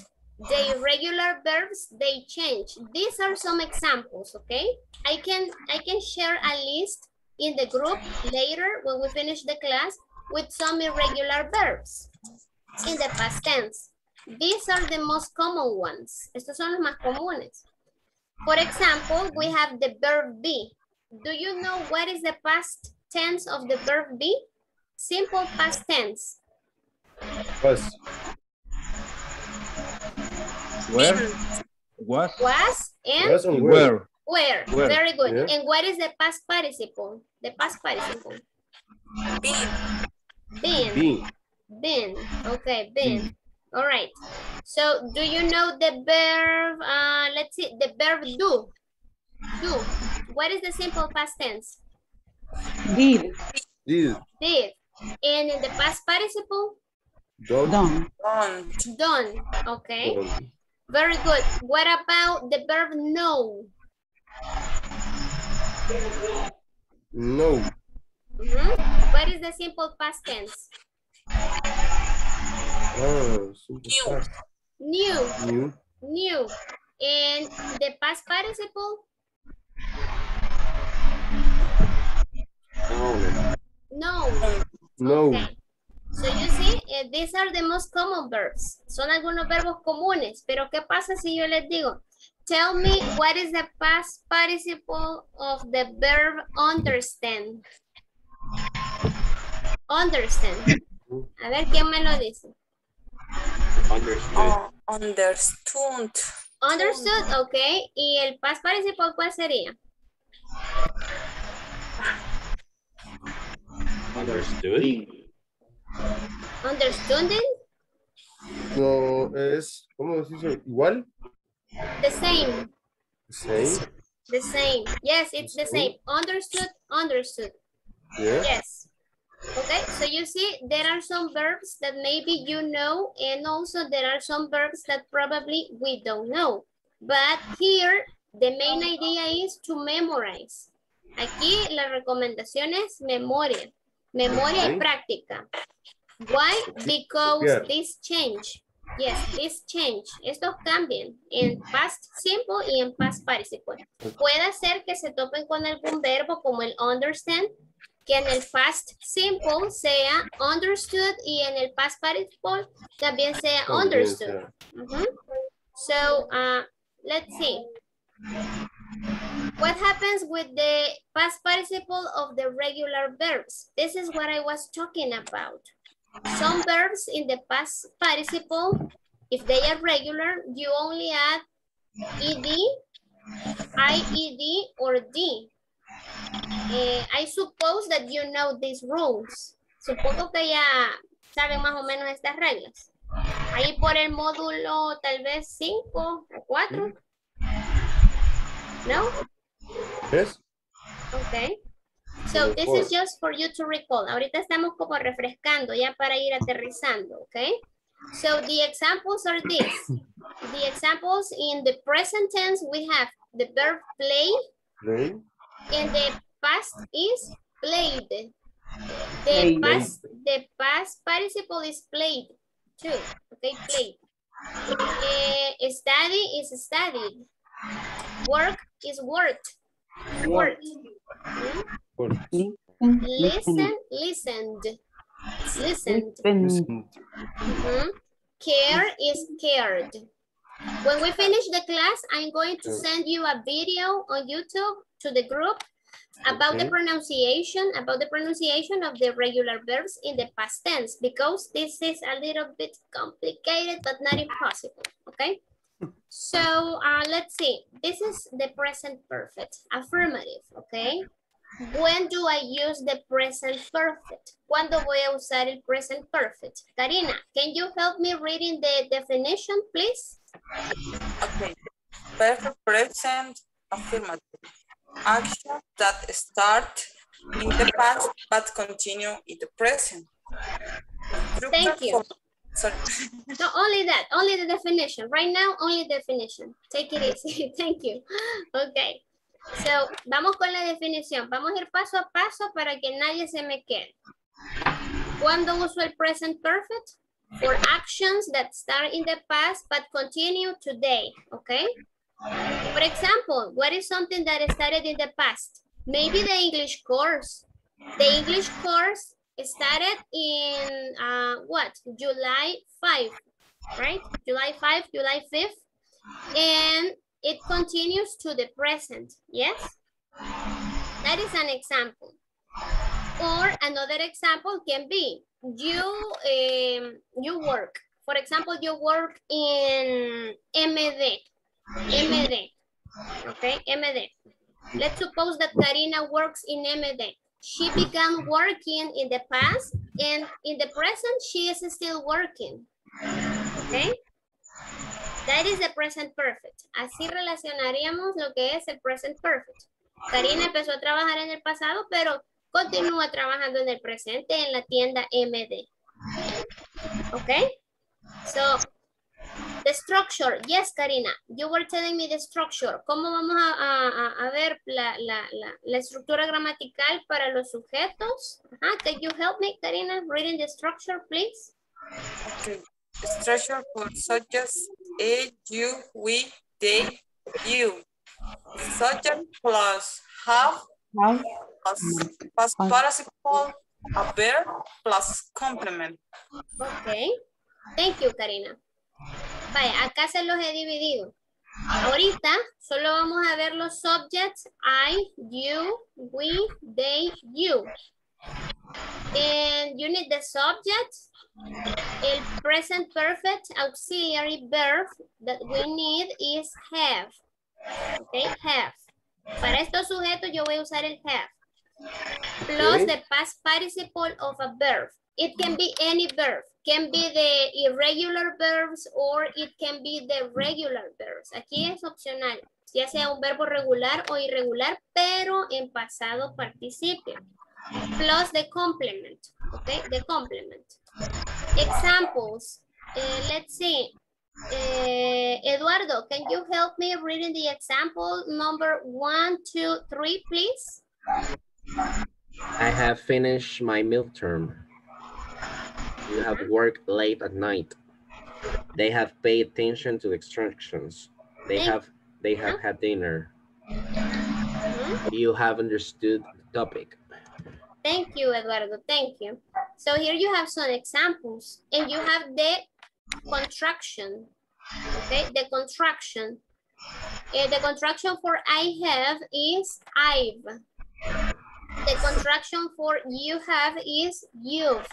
the irregular verbs, they change. These are some examples, okay? I can, I can share a list in the group later when we finish the class with some irregular verbs in the past tense. These are the most common ones. Estos son los más comunes. For example, we have the verb be. Do you know what is the past tense of the verb be? Simple past tense. Was. Where? Was? Was and Was Where? where. Where, Very good. yeah. And what is the past participle? The past participle. Been. Being. Been. Okay, been. All right. So do you know the verb, uh, let's see, the verb do? Do. What is the simple past tense? Did. Did. Did. And in the past participle? Done. Done. Done. Done. Okay. Done. Very good. What about the verb know? No. Mhm. What is the simple past tense? Oh, past. New. New. New. And the past participle? No. No. No. Okay. So you see, eh, these are the most common verbs. Son algunos verbos comunes, pero ¿qué pasa si yo les digo? Tell me what is the past participle of the verb understand. Understand. A ver, ¿quién me lo dice? Understood. Oh, understood. Understood, ok. ¿Y el past participle cuál sería? Understood. Understanding? No, es, ¿cómo se dice? Igual. The same. Same. The same. Yes, it's the same. Understood, understood. Yeah. Yes. Okay, so you see, there are some verbs that maybe you know, and also there are some verbs that probably we don't know. But here, the main idea is to memorize. Aquí la recomendación es memoria. Memoria y práctica. Why? Because Yeah. this change. Yes, this change. Estos cambian en past simple y en past participle. Puede ser que se topen con algún verbo como el understand, que en el past simple sea understood y en el past participle también sea understood. So, uh, let's see. What happens with the past participle of the regular verbs? This is what I was talking about. Some verbs in the past participle, if they are regular, you only add ed, ied, or d. Eh, I suppose that you know these rules. Supongo que ya saben más o menos estas reglas. Ahí por el módulo tal vez 5 o 4. No? Yes. Okay. So this is just for you to recall. Ahorita estamos como refrescando ya para ir aterrizando, okay? So the examples are this. (coughs) The examples in the present tense, we have the verb play, Play. and the past is played. The Played. past, the past participle is played too. Okay, played. Eh, study is studied. Work is worked. Worked. Hmm? Listen, listened. Listened. Listen. Mhm. Care is cared. When we finish the class, I'm going to send you a video on YouTube to the group about okay. the pronunciation, about the pronunciation of the regular verbs in the past tense, because this is a little bit complicated, but not impossible, okay? So uh, let's see, this is the present perfect, affirmative, okay? When do I use the present perfect? ¿Cuándo voy a usar el present perfect? Karina, can you help me reading the definition, please? Okay. Perfect present affirmative. Action that start in the past but continue in the present. Thank you. Sorry. (laughs) No, only that, only the definition. Right now, only definition. Take it easy. (laughs) Thank you. Okay. So, vamos con la definición. Vamos a ir paso a paso para que nadie se me quede. ¿Cuándo uso el present perfect? For actions that start in the past but continue today, okay? For example, what is something that started in the past? Maybe the English course. The English course started in, uh, what, July 5, right? July 5, July 5th. And it continues to the present, yes? That is an example. Or another example can be you um, you work. For example, you work in MD. MD. Okay, MD. Let's suppose that Karina works in MD. She began working in the past and in the present she is still working. Okay? That is the present perfect. Así relacionaríamos lo que es el present perfect. Karina empezó a trabajar en el pasado, pero continúa trabajando en el presente en la tienda MD. Okay? So, the structure. Yes, Karina, you were telling me the structure. ¿Cómo vamos a, a, a ver la, la, la, la, estructura gramatical para los sujetos? Uh Can you help me, Karina, reading the structure, please? Okay. Structure for subjects A, you, we, they, you. Subject plus have plus past participle, a verb plus complement. Ok. Thank you, Karina. Vaya, acá se los he dividido. Ahorita solo vamos a ver los subjects I, you, we, they, you. And you need the subjects El present perfect auxiliary verb that we need is have. Okay, have. Para estos sujetos yo voy a usar el have. Plus the past participle of a verb. It can be any verb. Can be the irregular verbs or it can be the regular verbs. Aquí es opcional. Ya sea un verbo regular o irregular, pero en pasado participio. Plus the complement. Okay, the complement. Examples. Uh, let's see. Uh, Eduardo, can you help me reading the example number one, two, three, please? I have finished my midterm. You have worked late at night. They have paid attention to instructions. They have they have had dinner. Mm-hmm. You have understood the topic. Thank you, Eduardo. Thank you. So here you have some examples and you have the contraction. Okay, the contraction. Uh, the contraction for I have is I've. The contraction for you have is you've.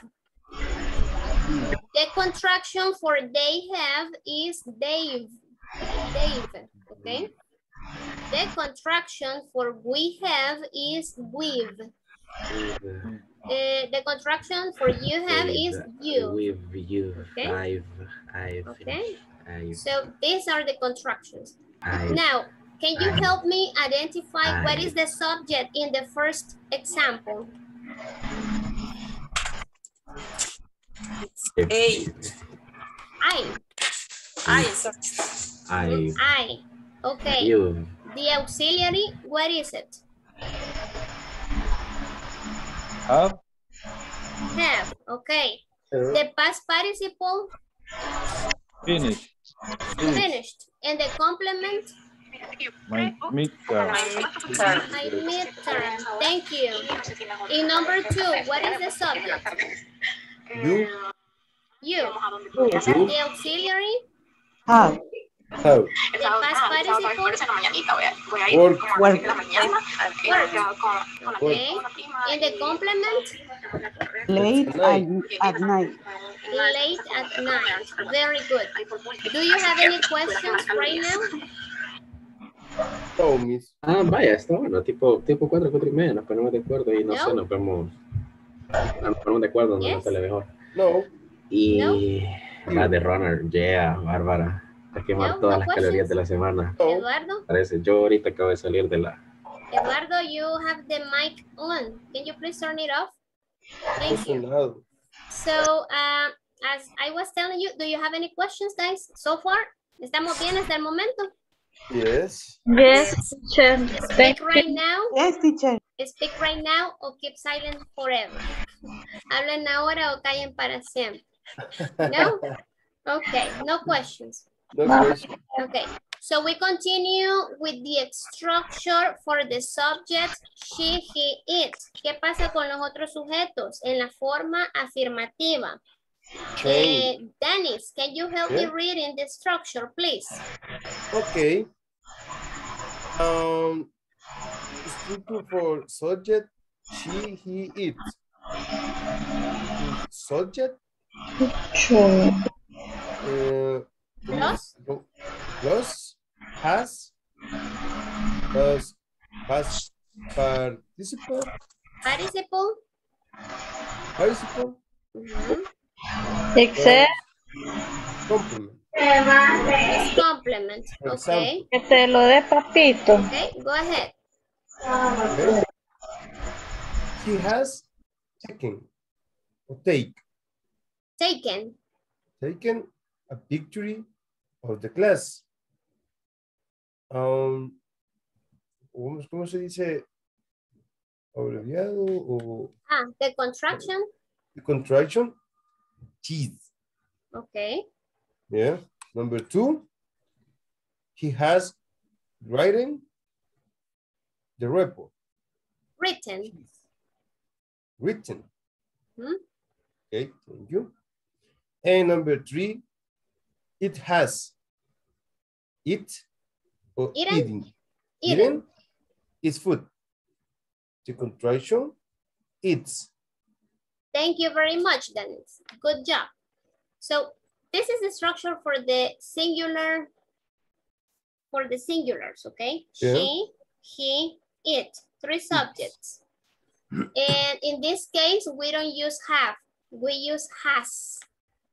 The contraction for they have is they've. They've, okay? The contraction for we have is we've. Uh, the contraction for you have with, is you. With you. Okay. I've, I've okay. I've, so these are the contractions. I've, now, can you help me identify what is the subject in the first example? A. I. I. I. I. Okay. You. The auxiliary, what is it? Have. Have, okay. Uh, the past participle? Finished. Finished. And the complement? My midterm. My midterm. Thank you. In number two, what is the subject? You. You. The auxiliary? Have. How? The past participle. Work. Work. Work. Okay. And the complement. Late at, at night. Late at night. Very good. Do you have any questions right now? Oh, miss. Ah, vaya, está bueno. Tipo, tipo 4, 4 y media. Nos ponemos de acuerdo y no, No. sé, nos ponemos. Ponemos de acuerdo, no Yes. nos sale mejor. No. Y No. la de runner, yeah, bárbara. A quemar No, todas no las questions. calorías de la semana. Eduardo. Parece, yo ahorita acabo de salir de la. Eduardo, you have the mic on. Can you please turn it off? Thank you. So, uh, as I was telling you, do you have any questions, guys, so far? ¿Estamos bien hasta el momento? Yes. Yes, teacher. Thank Speak right now, Yes, teacher. Speak right now or keep silent forever. Hablen ahora o callen para siempre. No? Okay, no questions. No question. Okay, so we continue with the structure for the subject she, he, it. ¿Qué pasa con los otros sujetos en la forma afirmativa? Eh, Dennis, can you help me reading the structure, please? Okay. Um, structure for subject, she, he, it. Subject, Sure. uh, Plus? plus, has, plus, past participle, Participle. participle. Except complement. It's complement. Okay. que te lo dé papito. Okay, go ahead. Okay. He has taken, or take, Taken. taken a picture of the class. Um, ¿cómo, cómo se dice? Abreviado o Ah, the contraction. The contraction? Cheese. Okay. Yeah. Number two, he has written the report. Written. Written. Hmm? Okay, thank you. And number three, it has. It or Eaten? eating. Eaten. Eaten is food. The contraction, it's. Thank you very much, Dennis. Good job. So this is the structure for the singular, for the singulars, okay? Yeah. She, he, it, three subjects. And in this case, we don't use have, we use has.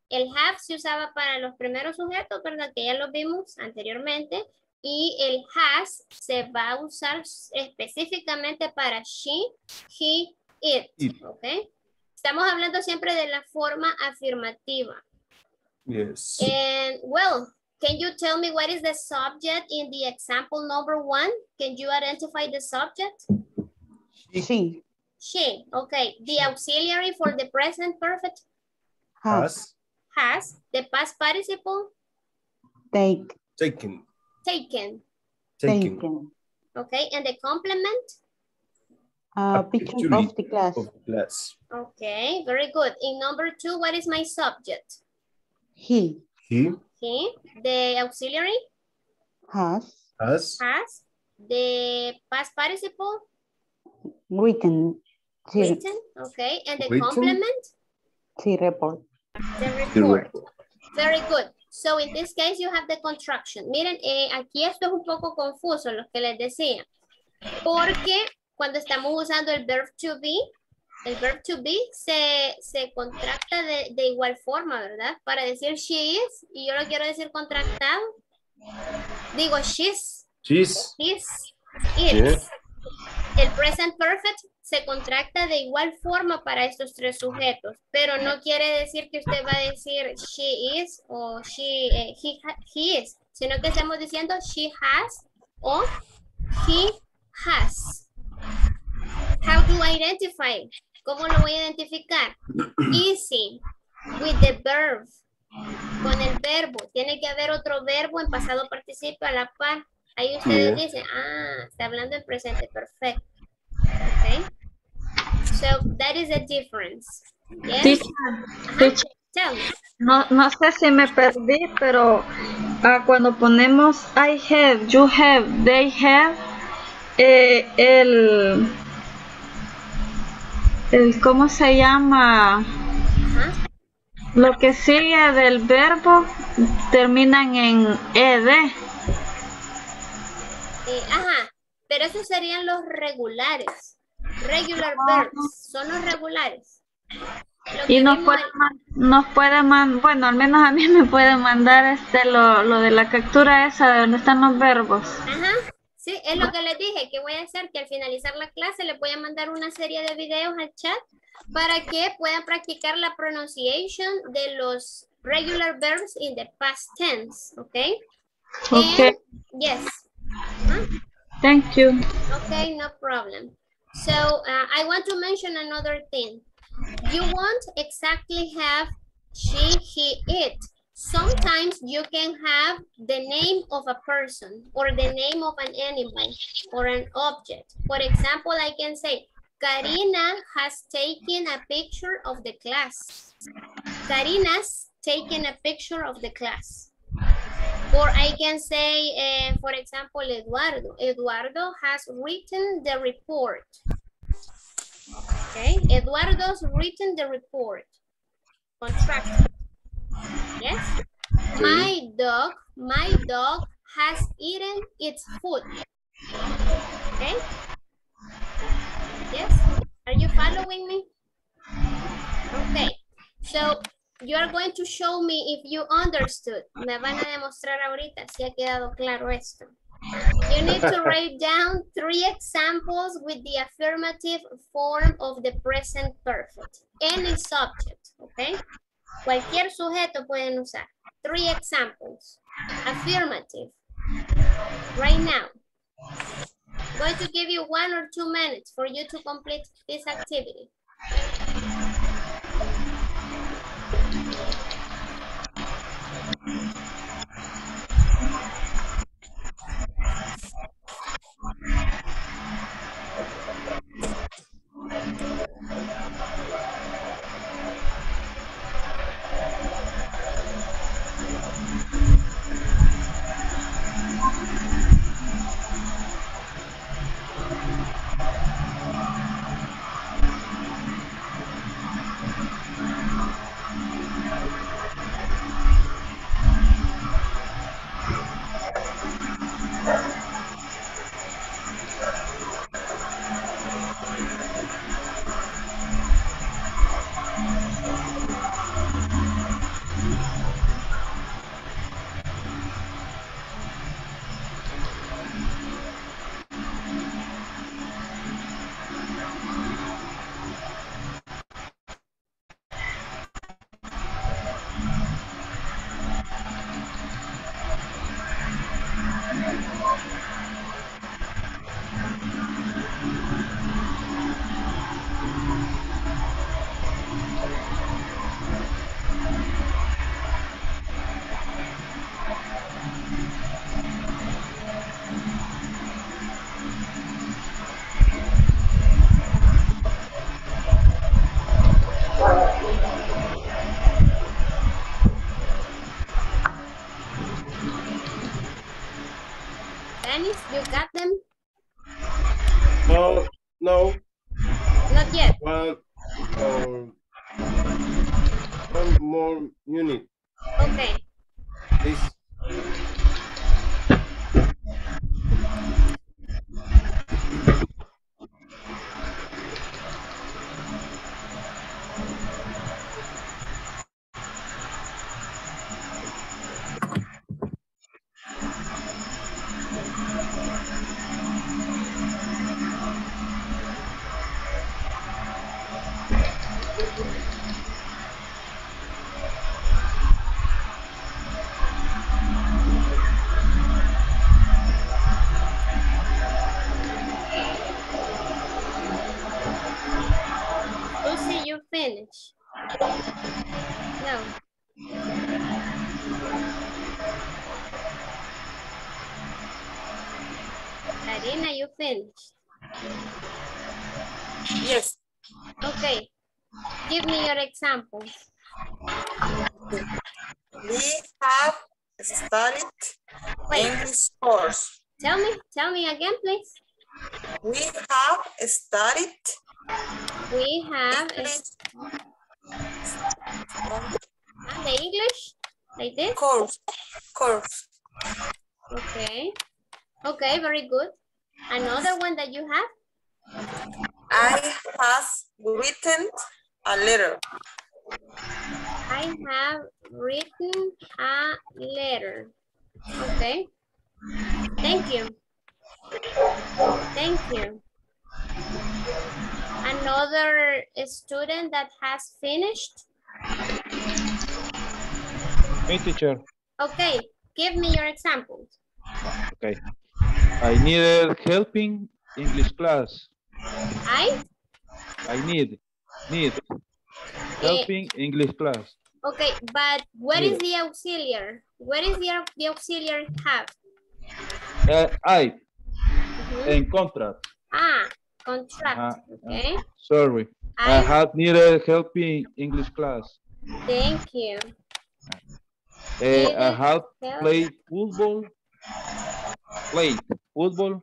El have se usaba para los primeros sujetos, ¿verdad? Que ya lo vimos anteriormente. Y el has se va a usar específicamente para she, he, it, It. ¿ok? Estamos hablando siempre de la forma afirmativa. Yes. And well, can you tell me what is the subject in the example number one? Can you identify the subject? She She, okay. The auxiliary for the present perfect has Has has the past participle take, taken. taken, Taken. taken okay? And the complement, a A picture picture of the class. Of class. okay, very good. In number two, what is my subject? He He He, the auxiliary has has has the past participle written written, okay? And the Written. complement, the report. the report. Very good. So in this case you have the contraction. Miren, eh, aquí esto es un poco confuso lo que les decía. Porque cuando estamos usando el verb to be, el verb to be se, se contracta de, de igual forma, ¿verdad? Para decir she is, y yo lo quiero decir contractado. Digo she's, She's. his, it's. El present perfect se contracta de igual forma para estos tres sujetos, pero no quiere decir que usted va a decir she is o she, eh, he, he is, sino que estamos diciendo she has o he has. How do I identify? ¿Cómo lo voy a identificar? (clears throat) Easy, with the verb, con el verbo. Tiene que haber otro verbo en pasado participio a la par. Ahí ustedes Yeah. dicen, ah, está hablando en presente, perfecto. Okay. So that is the difference. Yes? Teacher, Ajá. teacher, Tell me. no, no sé si me perdí, pero ah, cuando ponemos I have, you have, they have, eh, el, el, ¿cómo se llama? Lo que sigue del verbo terminan en ed. Eh, ajá, pero esos serían los regulares. Regular verbs, son los regulares. y nos puede, nos puede bueno, al menos a mí (laughs) me puede mandar este lo, lo de la captura esa de donde están los verbos. Ajá, sí, es lo que les dije, que voy a hacer, que al finalizar la clase les voy a mandar una serie de videos al chat para que puedan practicar la pronunciation de los regular verbs in the past tense, okay? Okay. yes. Thank you. Okay, no problem. So uh, I want to mention another thing. You won't exactly have she, he, it. Sometimes you can have the name of a person or the name of an animal or an object. For example, I can say, Karina has taken a picture of the class. Karina's taken a picture of the class. Or I can say, uh, for example, Eduardo. Eduardo has written the report. Okay, Eduardo's written the report. Contract. Yes. My dog, my dog has eaten its food. Okay. Yes? Are you following me? Okay. So, you are going to show me if you understood. Me van a demostrar ahorita si ha quedado claro esto. You need to (laughs) write down three examples with the affirmative form of the present perfect. Any subject, okay? Cualquier sujeto pueden usar. Three examples. Affirmative. Right now. I'm going to give you one or two minutes for you to complete this activity. We have studied Wait. English course. Tell me, tell me again, please. We have studied. We have English. And ah, the English, like this? Course, course. Okay, okay, very good. Another one that you have? I have written a letter. I have written a letter. Okay. Thank you. Thank you. Another student that has finished? Me, teacher. Okay, give me your examples. Okay. I needed helping English class. I? I need, need helping uh, English class. Okay, but what is the auxiliary? What is the, the auxiliary have? Uh, I, mm -hmm. in contract. Ah, contract, uh, okay. sorry, I, I have needed helping English class. Thank you. Uh, I have played football, played football.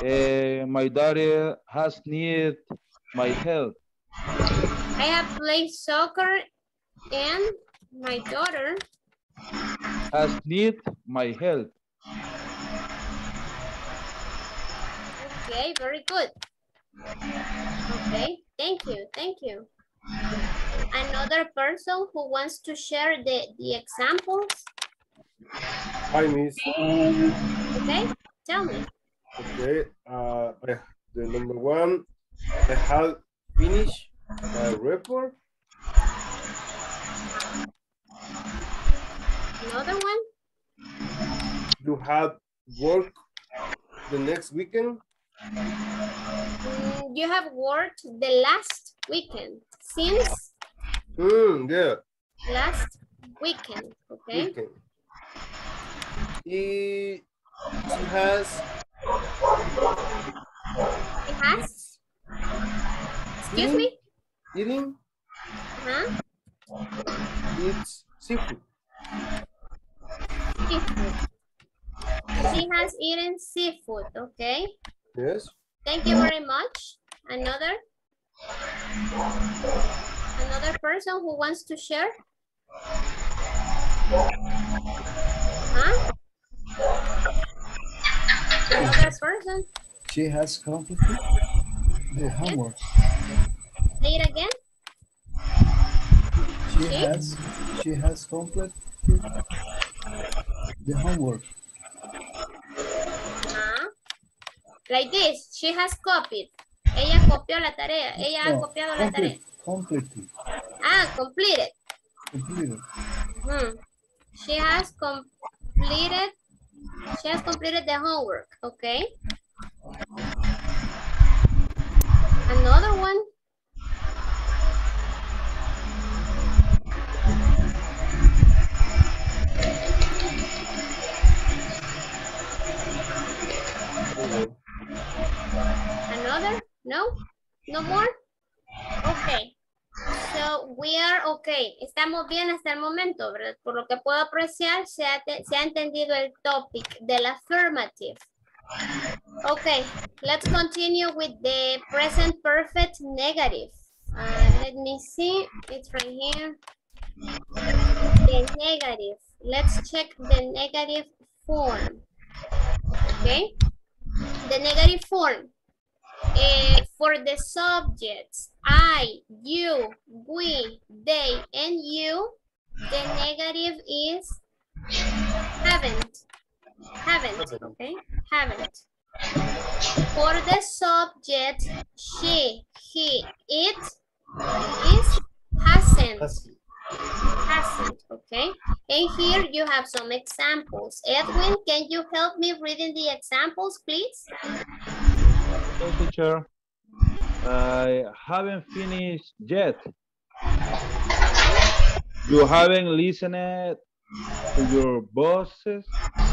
Uh, my daughter has needed my help. I have played soccer and my daughter has need my help. Okay, very good. Okay, thank you, thank you. Another person who wants to share the, the examples? Hi, Miss. Okay, tell me. Okay, uh, the number one, I have finished my report. Another one? You have work the next weekend? Mm, you have worked the last weekend since? Mm, yeah. Last weekend, okay? Weekend. He, he has it has? Excuse me? Eating? Huh? It's seafood. Seafood. She has eaten seafood, okay? Yes. Thank you very much. Another? Another person who wants to share? Huh? Another person? She has completed the homework. Say it again. She, she? has she has completed the homework. Uh, like this, she has copied. Ella copió la tarea. Ella no, ha copiado complete, la tarea. Completed. Ah, completed. Completed. Hmm. She has completed she has completed the homework, okay? Another one. No? No more? Okay. So, we are okay. Estamos bien hasta el momento, ¿verdad? Por lo que puedo apreciar, se ha, se ha entendido el topic del affirmative. Okay, let's continue with the present perfect negative. Uh, let me see, it's right here. The negative. Let's check the negative form. Okay, the negative form. Uh, for the subjects, I, you, we, they, and you, the negative is haven't. Haven't, okay? Haven't. For the subject, she, he, it is hasn't. Hasn't, okay? And here you have some examples. Edwin, can you help me reading the examples, please? Teacher. I haven't finished yet. You haven't listened to your boss's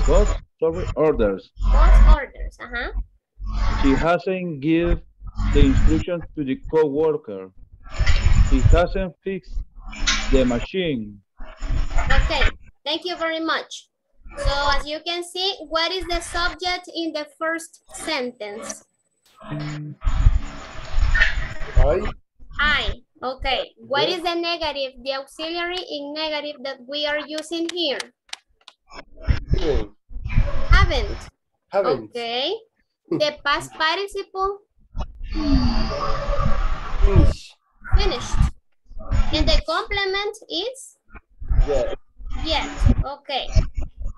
boss sorry orders. Boss orders, uh-huh. She hasn't give the instructions to the co-worker. He hasn't fixed the machine. Okay, Thank you very much. So as you can see, what is the subject in the first sentence? I. I. Okay. What is the negative, the auxiliary in negative that we are using here? Didn't. Haven't. Haven't. Okay. The past participle? Finish. Finished. And the complement is? Yeah. Yes. Okay.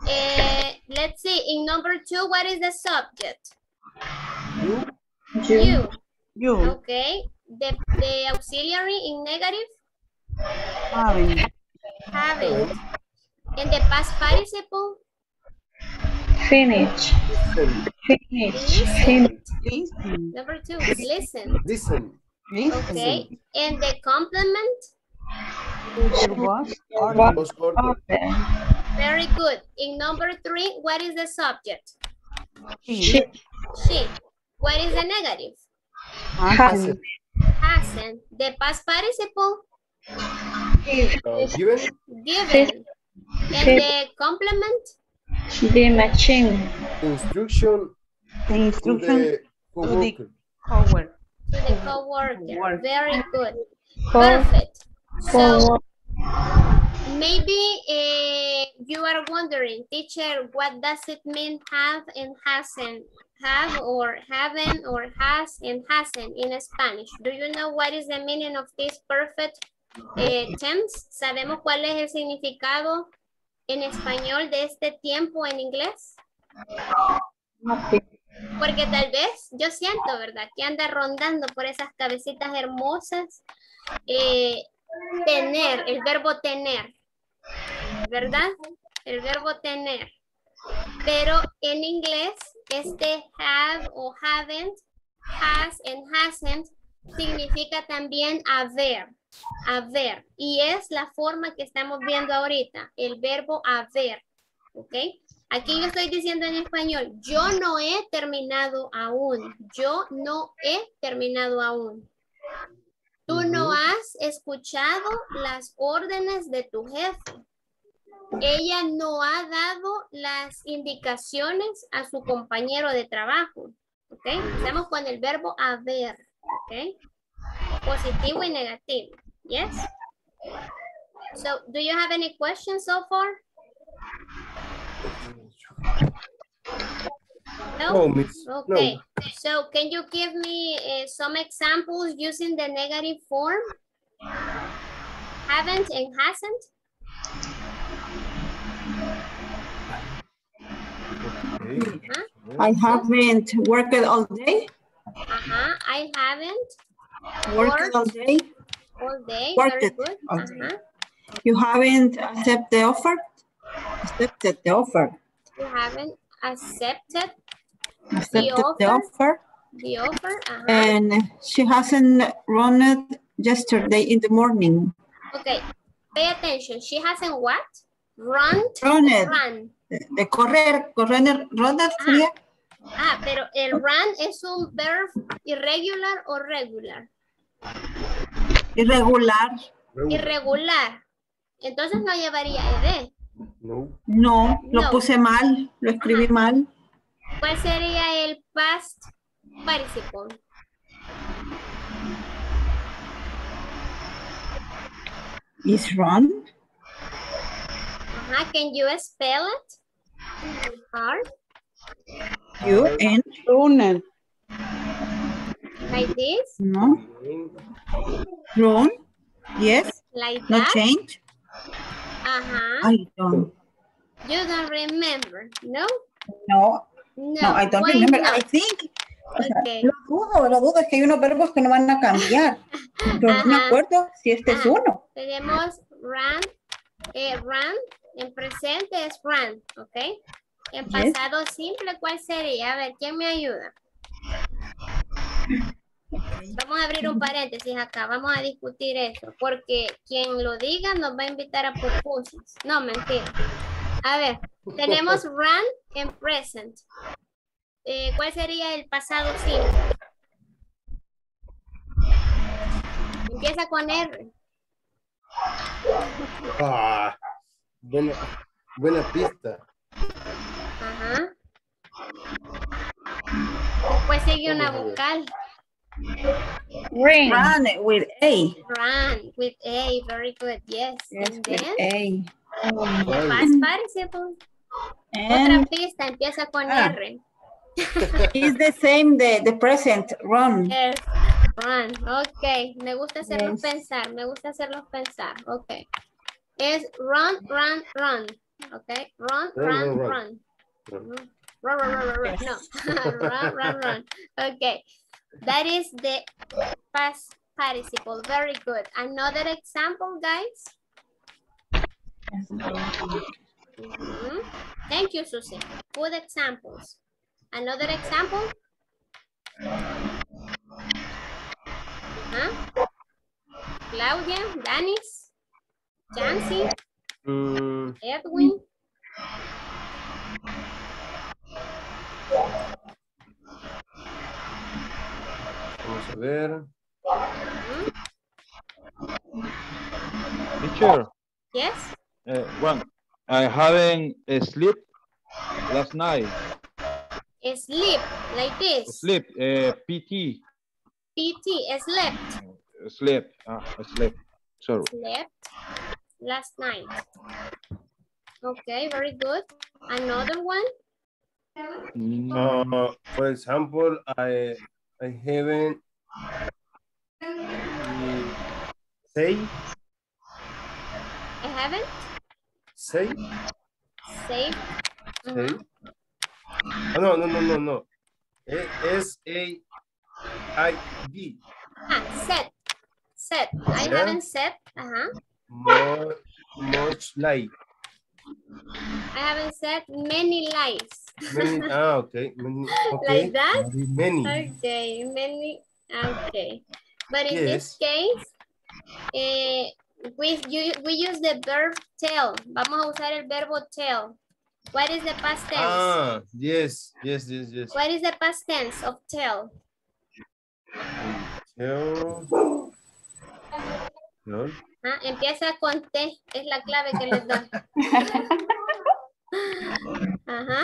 Uh, let's see. In number two, what is the subject? You. You. You. Okay. The, the auxiliary in negative? Having. Having. And the past participle? Finish. Listen. Finish. Finish. Listen. Number two, listen. Listen. Listen. Okay. And the complement? There was What? Was order. Order. Very good. In number three, what is the subject? She. She. What is the negative? Hasn't. Hasn't. The past participle? Uh, given. Given. And the complement? The machine. Instruction The to instruction the co-worker. To the co-worker. Very good. Co- Perfect. So co- maybe uh, you are wondering, teacher, what does it mean have and hasn't? Have or haven't or has and hasn't in Spanish. Do you know what is the meaning of this perfect eh, tense? ¿Sabemos cuál es el significado en español de este tiempo en inglés? Porque tal vez, yo siento, ¿verdad? Que anda rondando por esas cabecitas hermosas. eh, tener, el verbo tener. ¿Verdad? El verbo tener. Pero en inglés, este have o haven't, has and hasn't, significa también haber. Haber. Y es la forma que estamos viendo ahorita, el verbo haber. ¿Ok? Aquí yo estoy diciendo en español, yo no he terminado aún. Yo no he terminado aún. No has escuchado las órdenes de tu jefe. Ella no ha dado las indicaciones a su compañero de trabajo. ¿Ok? Estamos con el verbo haber. ¿Ok? Positivo y negativo. Yes? So, do you have any questions so far? No? No, miss. Okay. No. So, can you give me uh, some examples using the negative form? Haven't and hasn't? Okay. Huh? I haven't worked all day. Uh-huh. I haven't Worked all day. all day. Worked Very good. Uh-huh. You haven't accepted the offer. Accepted the offer. You haven't accepted Accepted the offer. offer. the offer. And she hasn't run it yesterday in the morning. Okay. Pay attention. She hasn't what? Run. Run it. Run. De, de correr, correr, runner sería. Ah, pero el run es un verb irregular o regular. Irregular. Irregular. Entonces no llevaría ed. No. No, lo No. puse mal, lo escribí mal. ¿Cuál sería el past participle? Is run. Ajá, can you spell it? Hard, You and runner. like this, No. Run. Yes. like No that. change. Ajá. I don't. You don't remember, no? No. No, No, I don't remember. not? I think. o sea, Okay. Lo dudo, lo dudo. Es que hay unos verbos que no van a cambiar. (laughs) No me acuerdo si este es Ajá. uno. Tenemos run, eh, run, en presente es run, ¿ok? En Yes. pasado simple, ¿cuál sería? A ver, ¿quién me ayuda? Vamos a abrir un paréntesis acá, vamos a discutir eso, porque quien lo diga nos va a invitar a pupusas. No, mentira. A ver, tenemos run en present. Eh, ¿Cuál sería el pasado simple? Empieza con R. Ah. Bueno, Buena pista. Ajá. Después sigue una vocal. Run. Run with A. Run with A. Very good. Yes. yes and then A. Past participle. And, Otra pista empieza con ah. R. (laughs) It's the same, the, the present, run. Yes, run. Ok, me gusta hacerlos yes. pensar, me gusta hacerlos pensar. Ok. Es run, run, run. Ok, run, run, run. run. run. Run, run, run, run, run. No, (laughs) run, run, run. Okay, that is the past participle. Very good. Another example, guys. Mm -hmm. Thank you, Susie. Good examples. Another example? Huh? Claudia, Danis, Jancy, mm. Edwin. Vamos a ver. Teacher. Yes. Uh, one. I haven't slept last night. Sleep, like this. Sleep, uh, PT. PT, slept. Slept, ah, slept, sorry. Slept last night. Okay, very good. Another one? Uh, for example, I I haven't say. I haven't. Say. Say. Mm -hmm. Say. Oh, no, no, no, no, no. S-A-I-D. Ah, set. Set. I yeah. haven't set. Uh-huh. More, much light. I haven't said many lies. Many, (laughs) ah, okay. Many, okay. Like that? Many. Okay, many. Okay. But in yes. this case, eh, we, you, we use the verb tell. Vamos a usar el verbo tell. What is the past tense? Ah, yes, yes, yes, yes. What is the past tense of tell? Tell. No. Ah, empieza con T, es la clave que les doy. (laughs) Ajá.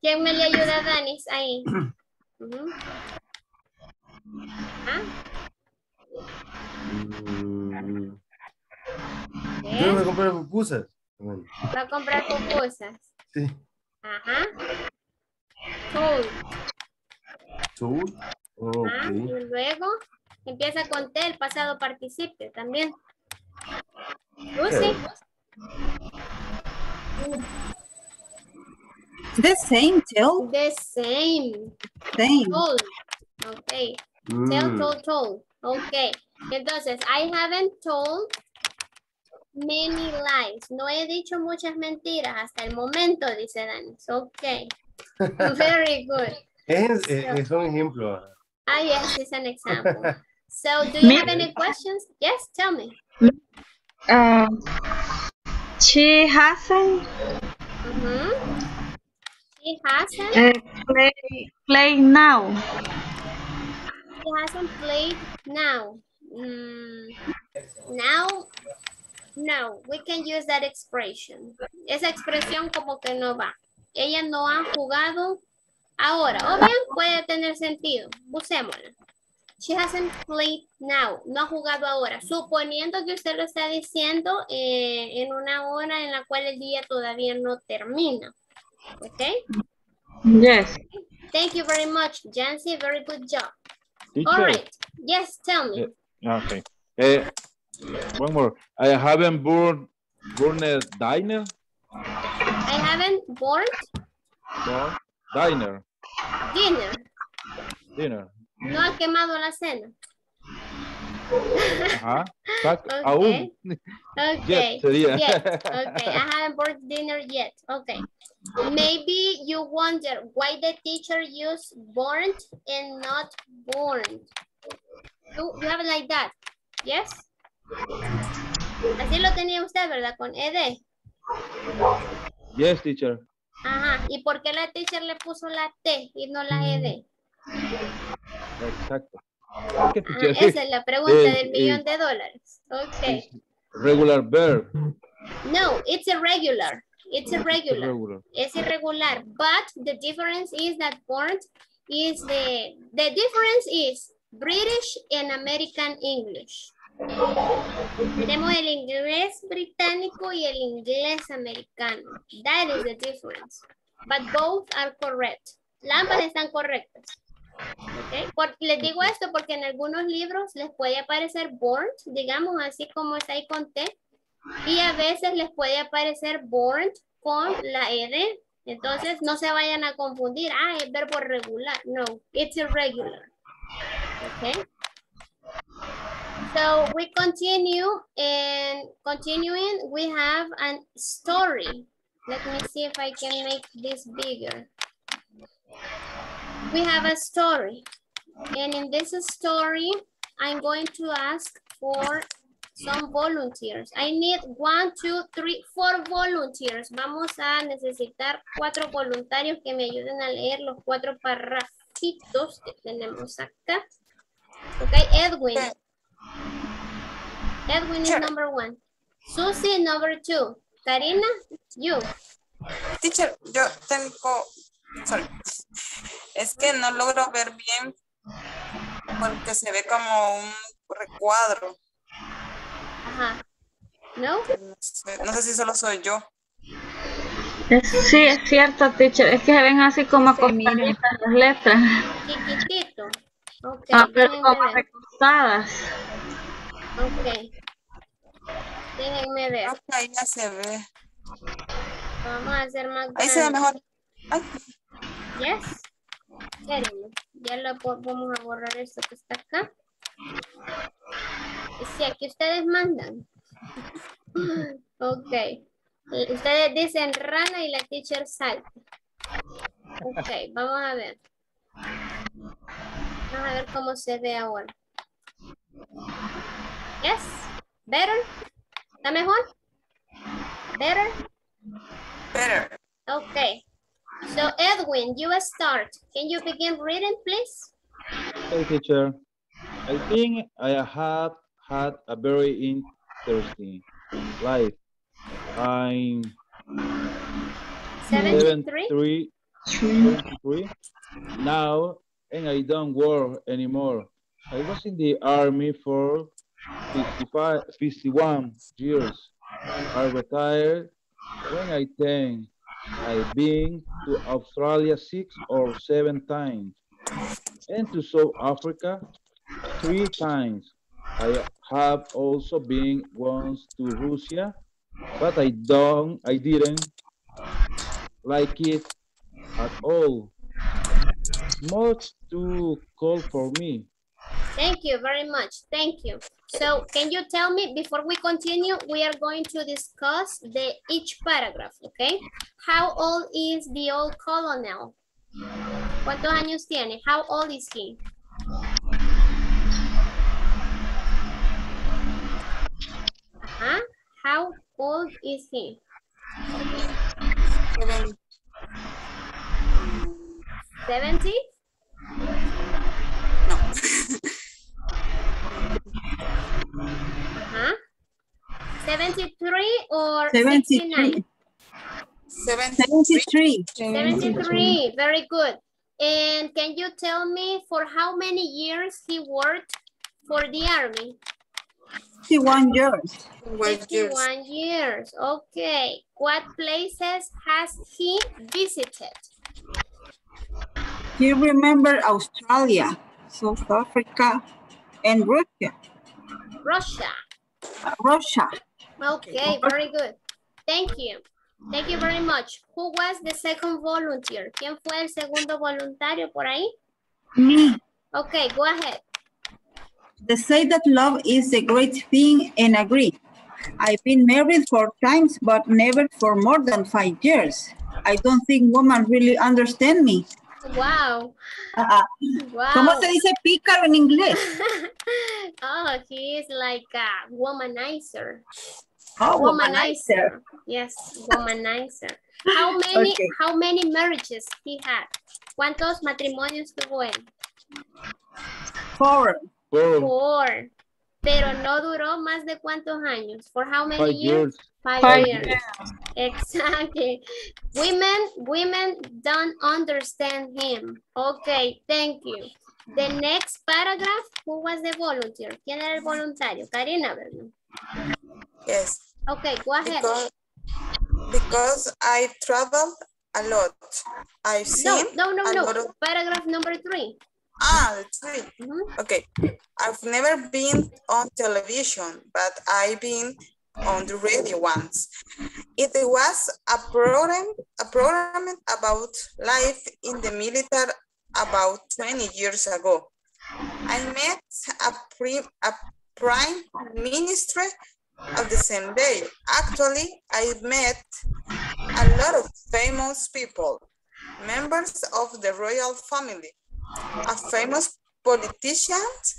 ¿Quién me le ayuda Danis ahí? Uh -huh. ¿Ah? Mm. Yo me compré pupusas. Bueno. Va a comprar pupusas. Sí. Ajá. Told. Told. Okay. Y luego empieza con T, el pasado participio también. Lucy. The same, tell. The same. Same. Told. Okay. Mm. Tell, told, told. Okay. Entonces, I haven't told many lies. No he dicho muchas mentiras hasta el momento, dice Danis. Ok. (laughs) Very good. Es, so, es un ejemplo. Ah, yes, it's an example. (laughs) So, do you have any questions? Yes, tell me. Uh, she hasn't. Mm -hmm. She hasn't. Uh, play, play now. She hasn't played now. Mm, now no, we can use that expression. Esa expresión como que no va. Ella no ha jugado ahora. O bien puede tener sentido. Usémosla. She hasn't played now. No ha jugado ahora. Suponiendo que usted lo está diciendo eh, en una hora en la cual el día todavía no termina. ¿Ok? Yes. Thank you very much, Jancy. Very good job. All right. Yes, tell me. Okay. Eh, one more. I haven't burned, burned a diner. I haven't burned. Born, diner. Dinner. Dinner. No ha quemado la cena. Ajá. Okay. Aún. Okay. Yet Yet. Okay. I haven't burned dinner yet. Okay. Maybe you wonder why the teacher used burned and not burned. You, you have it like that. Yes? Así lo tenía usted, ¿verdad? Con ED. Yes, teacher. Ajá. ¿Y por qué la teacher le puso la T y no la ED? Exacto. Ah, esa es la pregunta del millón de dólares. Ok. Regular verb. No, it's a regular. It's irregular. irregular. Es irregular. But the difference is that born is the, the difference is British and American English. Tenemos el inglés británico y el inglés americano. That is the difference. But both are correct. Ambas están correctas. Okay. les digo esto porque en algunos libros les puede aparecer born, digamos así como está ahí con T, y a veces les puede aparecer born con la ed. Entonces no se vayan a confundir, ah, es verbo regular. No, it's irregular. Okay. So we continue and continuing, we have a story. Let me see if I can make this bigger. We have a story. And in this story, I'm going to ask for some volunteers. I need one, two, three, four volunteers. Vamos a necesitar cuatro voluntarios que me ayuden a leer los cuatro parrafitos que tenemos acá. Ok, Edwin. Edwin is number one. Susie, number two. Karina, you. Teacher, yo tengo, sorry, es que no logro ver bien porque se ve como un recuadro. Ajá. ¿No? No sé, si solo soy yo. Sí, es cierto, teacher. Es que se ven así como acostaditas las letras. Chiquitito. Okay, ah, pero como recostadas. Ok. Déjenme ver. ahí ya se ve. Vamos a hacer más Ahí se ve mejor. Ay. Yes. Ya lo vamos a borrar esto que está acá. Si aquí ustedes mandan. (laughs) ok. Ustedes dicen rana y la teacher salta. Ok, vamos a ver. Vamos a ver cómo se ve ahora. Yes. Better. ¿Está mejor? Better. Better. Okay. So Edwin, you start. Can you begin reading, please? Okay, teacher. I think I have had a very interesting life. I'm 73? 73 now, and I don't work anymore. I was in the army for 55, 51 years. I retired when I think I've been to Australia six or seven times and to South Africa three times. I have also been once to Russia, but I don't, I didn't like it at all. Much too cold for me. Thank you very much. Thank you. So can you tell me, before we continue, we are going to discuss the each paragraph, okay? How old is the old colonel? ¿Cuántos años tiene? How old is he? How old is he? Seventy. Uh-huh. 73 or 73. 73. 73. Very good. And can you tell me for how many years he worked for the army? 51 years. 51 years. Okay. What places has he visited? He remember Australia, South Africa, and Russia. Russia. Russia. Okay, very good. Thank you. Thank you very much. Who was the second volunteer? ¿Quién fue el segundo voluntario por ahí? Me. Okay, go ahead. They say that love is a great thing and agree. I've been married four times, but never for more than five years. I don't think women really understand me. Wow. Wow. ¿Cómo se dice pícaro en inglés? (laughs) oh, he is like a womanizer. Oh, womanizer. womanizer. Yes, womanizer. How (laughs) many okay. how many marriages he had? ¿Cuántos matrimonios tuvo él? Four. Four. Pero no duró más de cuántos años? For how many Five years? years. Five, Five years. Exactly. Women, women don't understand him. Okay, thank you. The next paragraph, who was the volunteer? ¿Quién era el voluntario? Karina, ¿verdad? Yes. Okay, go ahead. Because, because I travel a lot. I've seen No, no, no, no. of Paragraph number three. Ah, the tree. Mhm. Okay. I've never been on television, but I've been on the radio once. It was a program, a program about life in the military about 20 years ago. I met a, pre, a prime minister of the same day. Actually, I met a lot of famous people, members of the royal family, a famous politicians,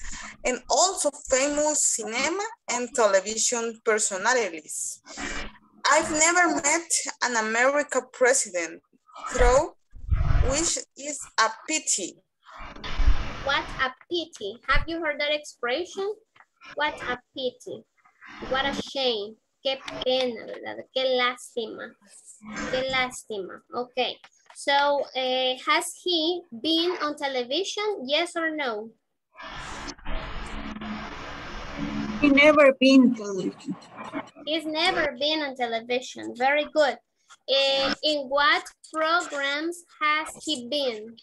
and also famous cinema and television personalities. I've never met an American president, though, which is a pity. What a pity. Have you heard that expression? What a pity. What a shame. Qué pena, ¿verdad? Qué lástima. Qué lástima. Okay. So, uh, has he been on television? Yes or no? He never been to He's never been on television. Very good. Uh, in what programs has he been?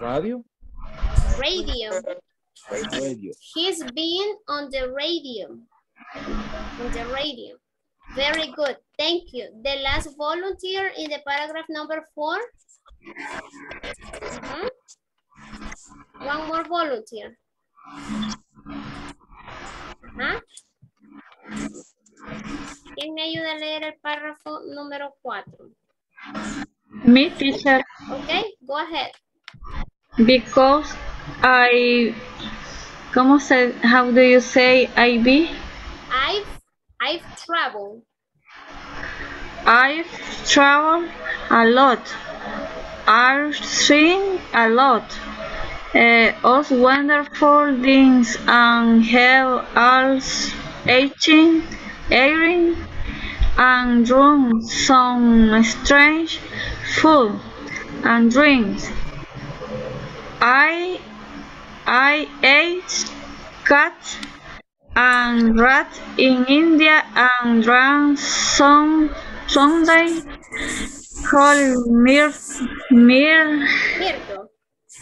Radio? Radio. Radio. He's been on the radio. On the radio. Very good. Thank you. The last volunteer in the paragraph number four. Mhm. One more volunteer. Ajá. ¿Quién me ayuda a leer el párrafo número cuatro? Me, teacher, Okay, go ahead. because I, ¿cómo se, how do you say I be? I've I've traveled. I've traveled a lot. I've seen a lot uh, of wonderful things and have also eaten, eaten and drunk some strange food and drinks. I I ate cat and rat in India and drank some Sunday called mir, mir.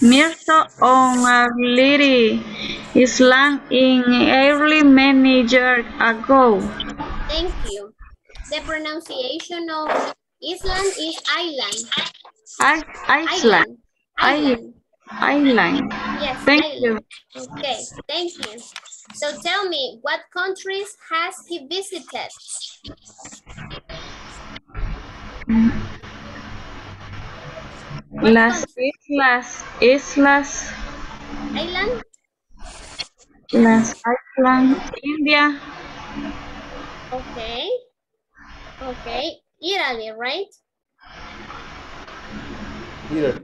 Mirto on a little island in early many years ago. Thank you. The pronunciation of Island is island. I, Iceland. Island. Island. Yes. Thank island. Okay, thank you. So tell me, what countries has he visited? Las islas, islas, Island? las islas, India, Okay. Okay. Italy, right? Here.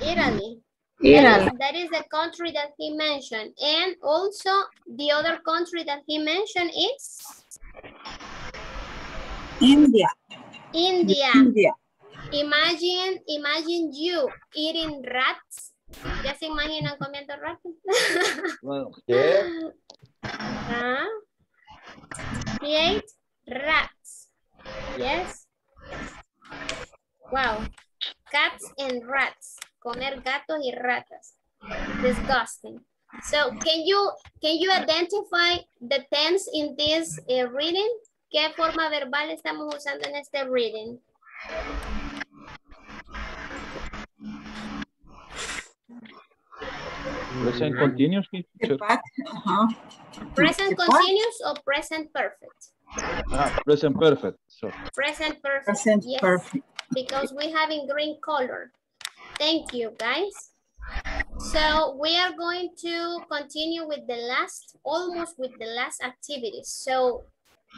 Italy. That Italy. is, that is the country that he mentioned. And also the other country that he mentioned is India. India. India. Imagine, imagine you eating rats. ¿Ya se imaginan comiendo ratos? Bueno, ¿qué? Ajá. (laughs) Ah. He ate rats. Yes. Wow. Cats and rats. Comer gatos y ratas. Disgusting. So, can you can you identify the tense in this uh, reading? ¿Qué forma verbal estamos usando en este reading? Present continuous, teacher. Present continuous or present perfect? Ah, present perfect. So, Present perfect. Present yes, perfect. Because we have in green color. Thank you, guys. So we are going to continue with the last, almost with the last activities. So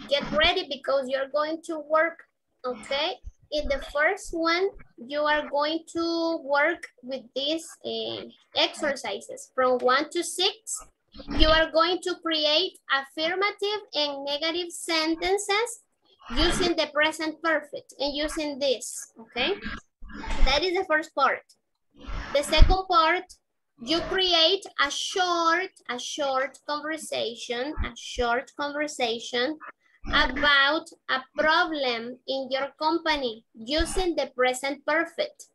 get ready because you're going to work, okay? in the first one, you are going to work with these uh, exercises from one to six. You are going to create affirmative and negative sentences using the present perfect and using this, okay? That is the first part. The second part, you create a short, a short conversation, a short conversation about a problem in your company using the present perfect.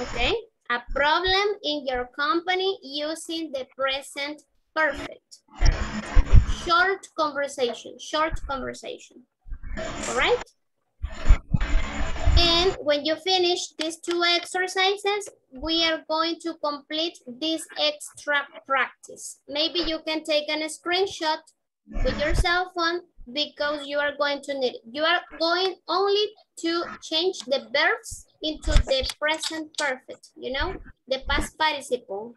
Okay? A problem in your company using the present perfect. Short conversation, short conversation. All right? When you finish these two exercises, we are going to complete this extra practice. Maybe you can take a screenshot with your cell phone because you are going to need it. You are going only to change the verbs into the present perfect, you know, the past participle.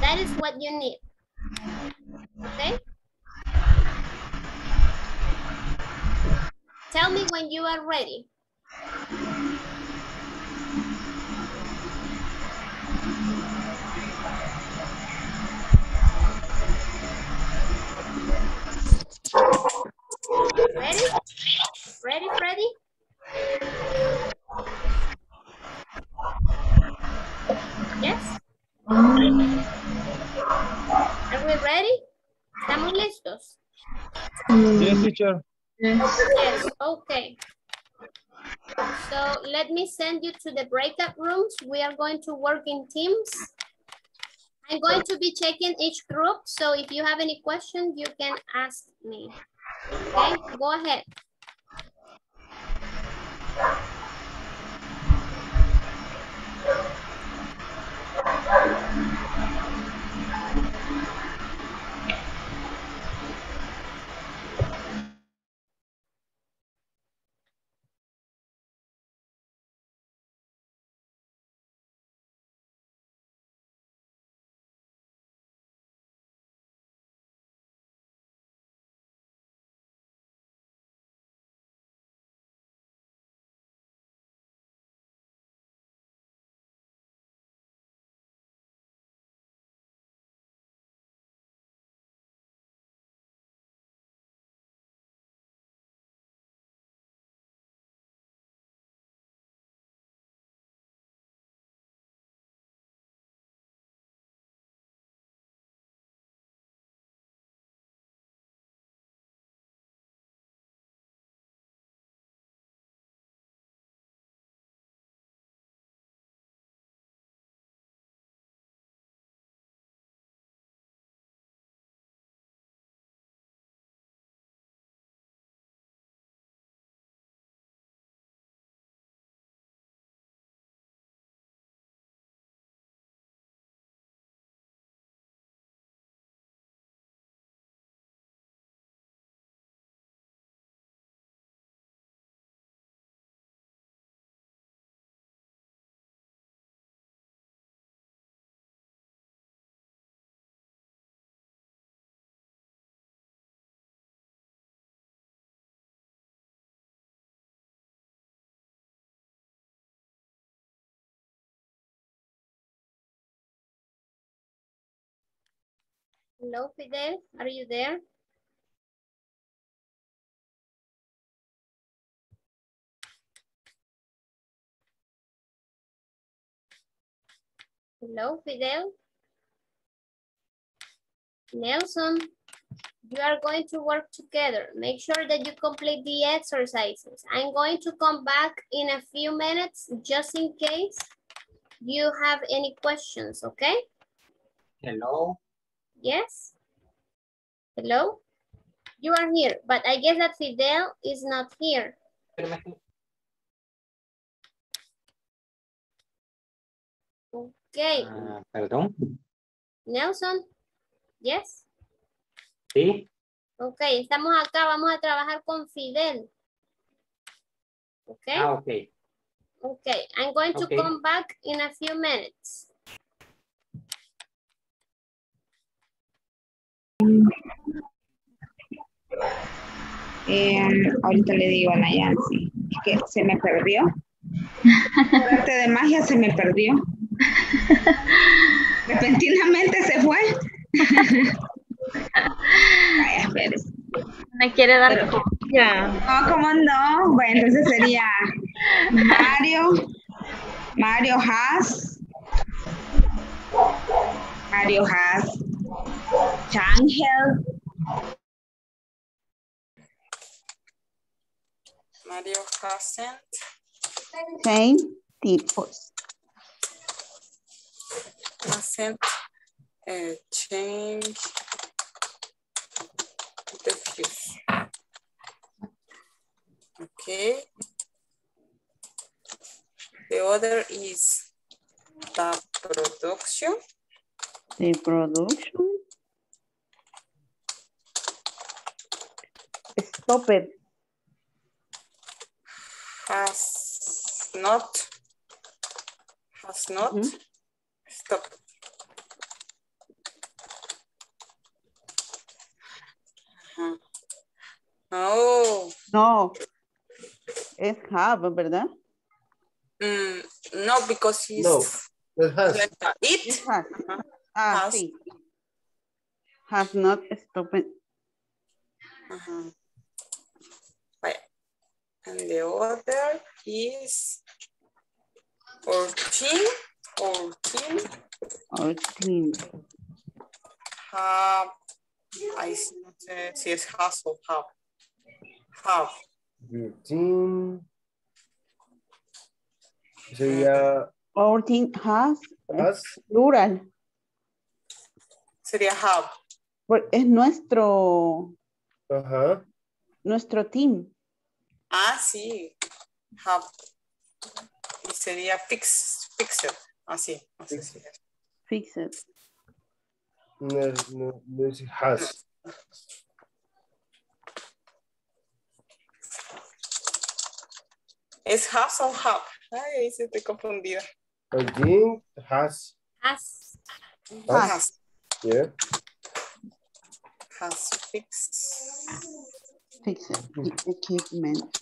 That is what you need. Okay? Tell me when you are ready. Ready? Ready, Freddy? Yes? Are we ready? ¿Estamos listos? Yes, teacher. Yes. Yes, okay. So let me send you to the breakout rooms. We are going to work in teams. I'm going to be checking each group. So if you have any questions, you can ask me. Okay, go ahead. Hello, Fidel. Are you there? Hello, Fidel. Nelson, you are going to work together. Make sure that you complete the exercises. I'm going to come back in a few minutes just in case you have any questions, okay? Hello. Yes? Hello? You are here, but I guess that Fidel is not here. Okay. Uh, perdón. Nelson? Yes? Sí. Ok, estamos acá, vamos a trabajar con Fidel. Okay? Ah, okay. Okay, I'm going to okay. come back in a few minutes. Eh, ahorita le digo a la Yancy. que se me perdió. Por arte de magia se me perdió. Repentinamente se fue. Espérese. Me quiere dar. No, ¿cómo no? Bueno, entonces sería Mario. Mario has. Mario has. Changel. Mario hasn't. Same tipos. Hasn't uh, changed the fuse. Okay. The other is the production. The production. Stop it. Has not. Has not. Mhm. Stop. Ajá. Oh, No. Es have, ¿verdad? mm, no, because he's No, it has. like it. It has. Ah, Has. sí. Has not stopped. Ajá. Vaya. And the other is 14, 14. 14. Have, I see it's hustle, have. Have. Sería. 14 has. Has. Plural. Sería have. Es nuestro. Ajá. Nuestro team. Ah, sí. Have. Y sería fix, fixed. Así. así sí. Fix it. No, no, no es has. ¿Es has o have? Ay, ahí sí estoy confundida. I think has. Has. Has. Yeah. Has fixed Fix it. Equipment.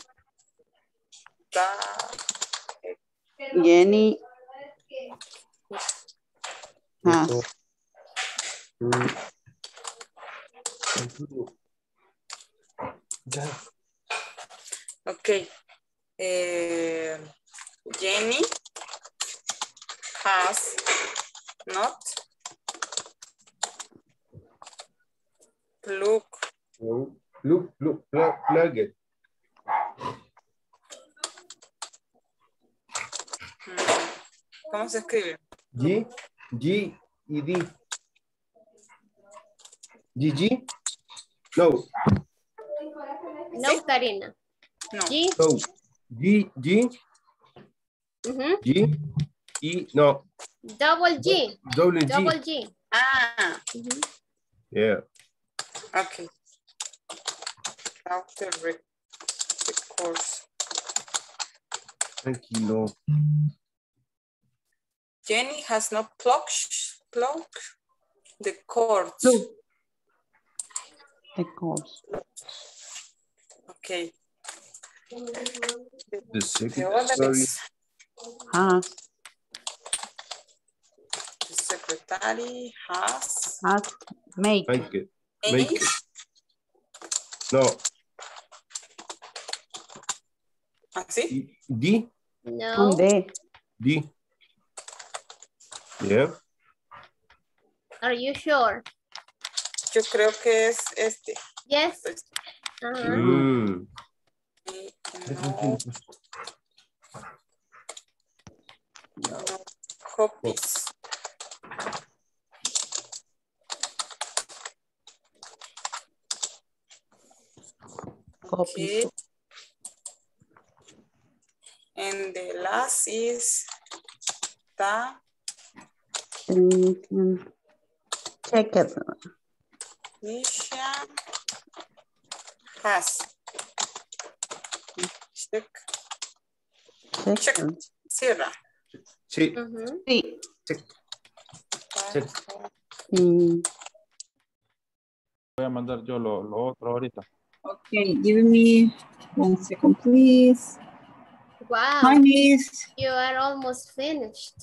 the Jenny has. Mm. Continue. Ya. Ok. Eh, Jenny has not plug No. Look, look, plug, plug it. ¿Cómo se escribe? G, G y D. GG? No, No, Karina. No. G. no. G, G, ujú. G, E, no. Double G. Double G. Double G. Ah, Ujú. Yeah. ok. After the course. Tranquilo. Jenny has not plugged, plugged the cords. Plug. The course. Okay. The The secretary. is Has. the secretary has Has. Make. Make it. Make it. No. ¿Así? D, No. On the. D. Yeah. Are you sure? Yo creo que es este. Yes. Ajá. Mm. No, no copies. Copy. Okay. And the last is the Check it. Nisha has. Check. Check. Cierra. Sí. Ujú. Sí. Check. Check. Mm, Voy a mandar yo lo, lo otro ahorita. Okay, give me one second, please. Wow. Hi, Miss. You are almost finished.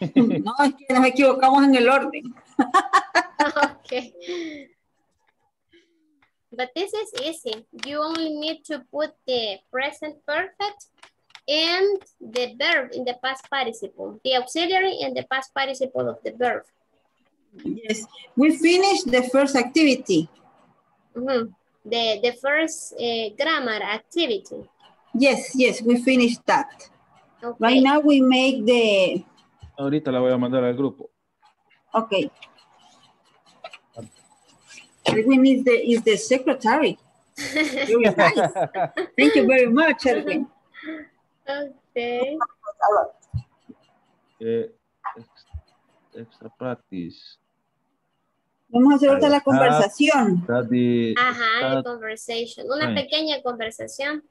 (laughs) no, es que nos equivocamos en el orden. (laughs) okay. But this is easy. You only need to put the present perfect and the verb in the past participle, the auxiliary and the past participle of the verb. Yes, we finished the first activity. Mm -hmm. The, the first uh, grammar activity. Yes, yes, we finished that. Okay. Right now we make the... Ahorita la voy a mandar al grupo. Okay. Edwin is the, is the secretary. (laughs) Very nice. Thank you very much, Edwin. Okay. Eh, extra practice. Vamos a hacer ahorita la conversación. The, Ajá, la conversation. Una pequeña conversación.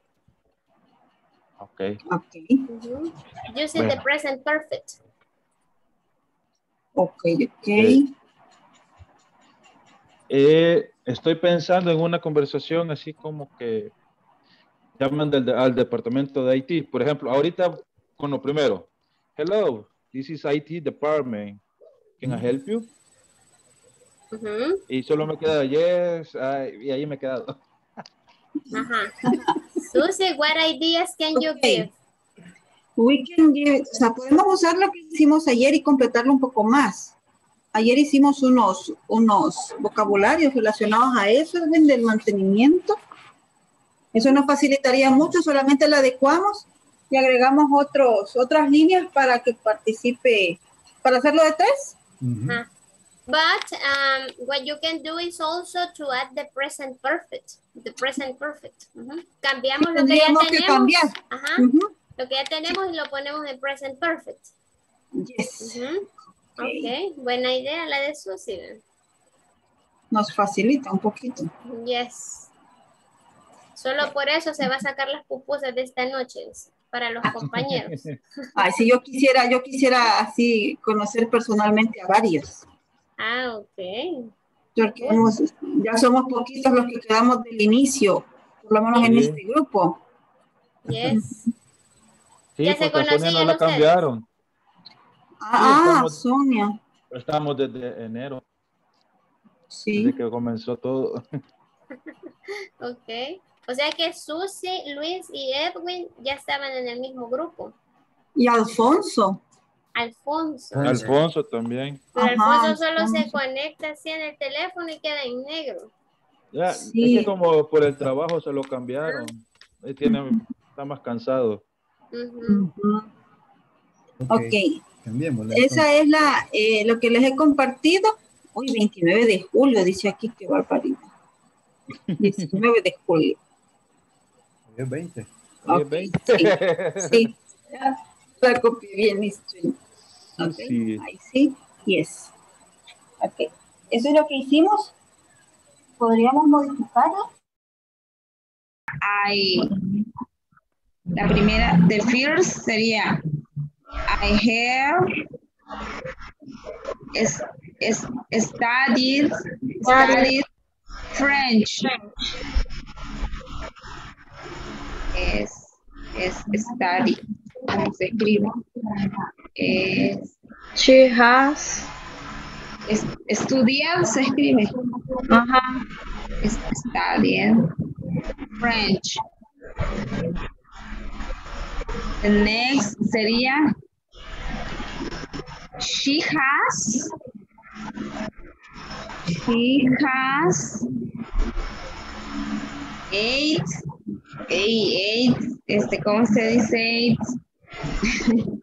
Okay. Okay. Mm -hmm. Using bueno. the present perfect. Okay, okay. Eh, eh, estoy pensando en una conversación así como que llaman del, al departamento de IT. Por ejemplo, ahorita con lo primero. Hello, this is IT department. Can I help you? Uh -huh. Y solo me queda yes, y ahí me he quedado. Ajá. (laughs) Susie, what ideas can you give? We can give, o sea, podemos usar lo que hicimos ayer y completarlo un poco más. Ayer hicimos unos, unos vocabularios relacionados a eso, del mantenimiento. Eso nos facilitaría mucho, solamente lo adecuamos y agregamos otros, otras líneas para que participe, para hacerlo de tres. Uh -huh. But um, what you can do is also to add the present perfect. The present perfect. Uh -huh. Cambiamos lo que ya tenemos. Que cambiar. Ajá. Uh -huh. Lo que ya tenemos y lo ponemos en present perfect. Yes. Uh -huh. okay. ok, buena idea la de Susie. Nos facilita un poquito. Yes. Solo por eso se va a sacar las pupusas de esta noche para los compañeros. Ay, si yo quisiera, yo quisiera así conocer personalmente a varios. Ah, ok. Porque hemos, ya somos poquitos los que quedamos del inicio, por lo menos sí. en este grupo. Yes. Sí, ya se conocían no la cambiaron. Ah, sí, estamos, Sonia. Estamos desde enero. Sí. Desde que comenzó todo. (laughs) ok. O sea que Susie, Luis y Edwin ya estaban en el mismo grupo. Y Alfonso. Alfonso. Alfonso también. Pero Ajá, Alfonso solo Alfonso. se conecta así en el teléfono y queda en negro. Ya, sí. es que como por el trabajo se lo cambiaron. Ahí tiene, está más cansado. Uh -huh. Uh. Ok. Cambiémosle, Esa es la, eh, lo que les he compartido. Hoy 29 de julio, dice aquí, qué barbaridad. (laughs) 19 de julio. Hoy es 20. Hoy es 20. Sí. sí. La copié bien, mi stream. Okay. Sí. Yes. Ok. Eso es lo que hicimos. ¿Podríamos modificarlo? I, la primera, the first sería I have es, es, studied, studied French. Es, es study. ¿Cómo se escribe? Es, She has. Es, estudiar se escribe. Ajá. Es, French. The next sería she has she has eight eight, eight este cómo se dice eight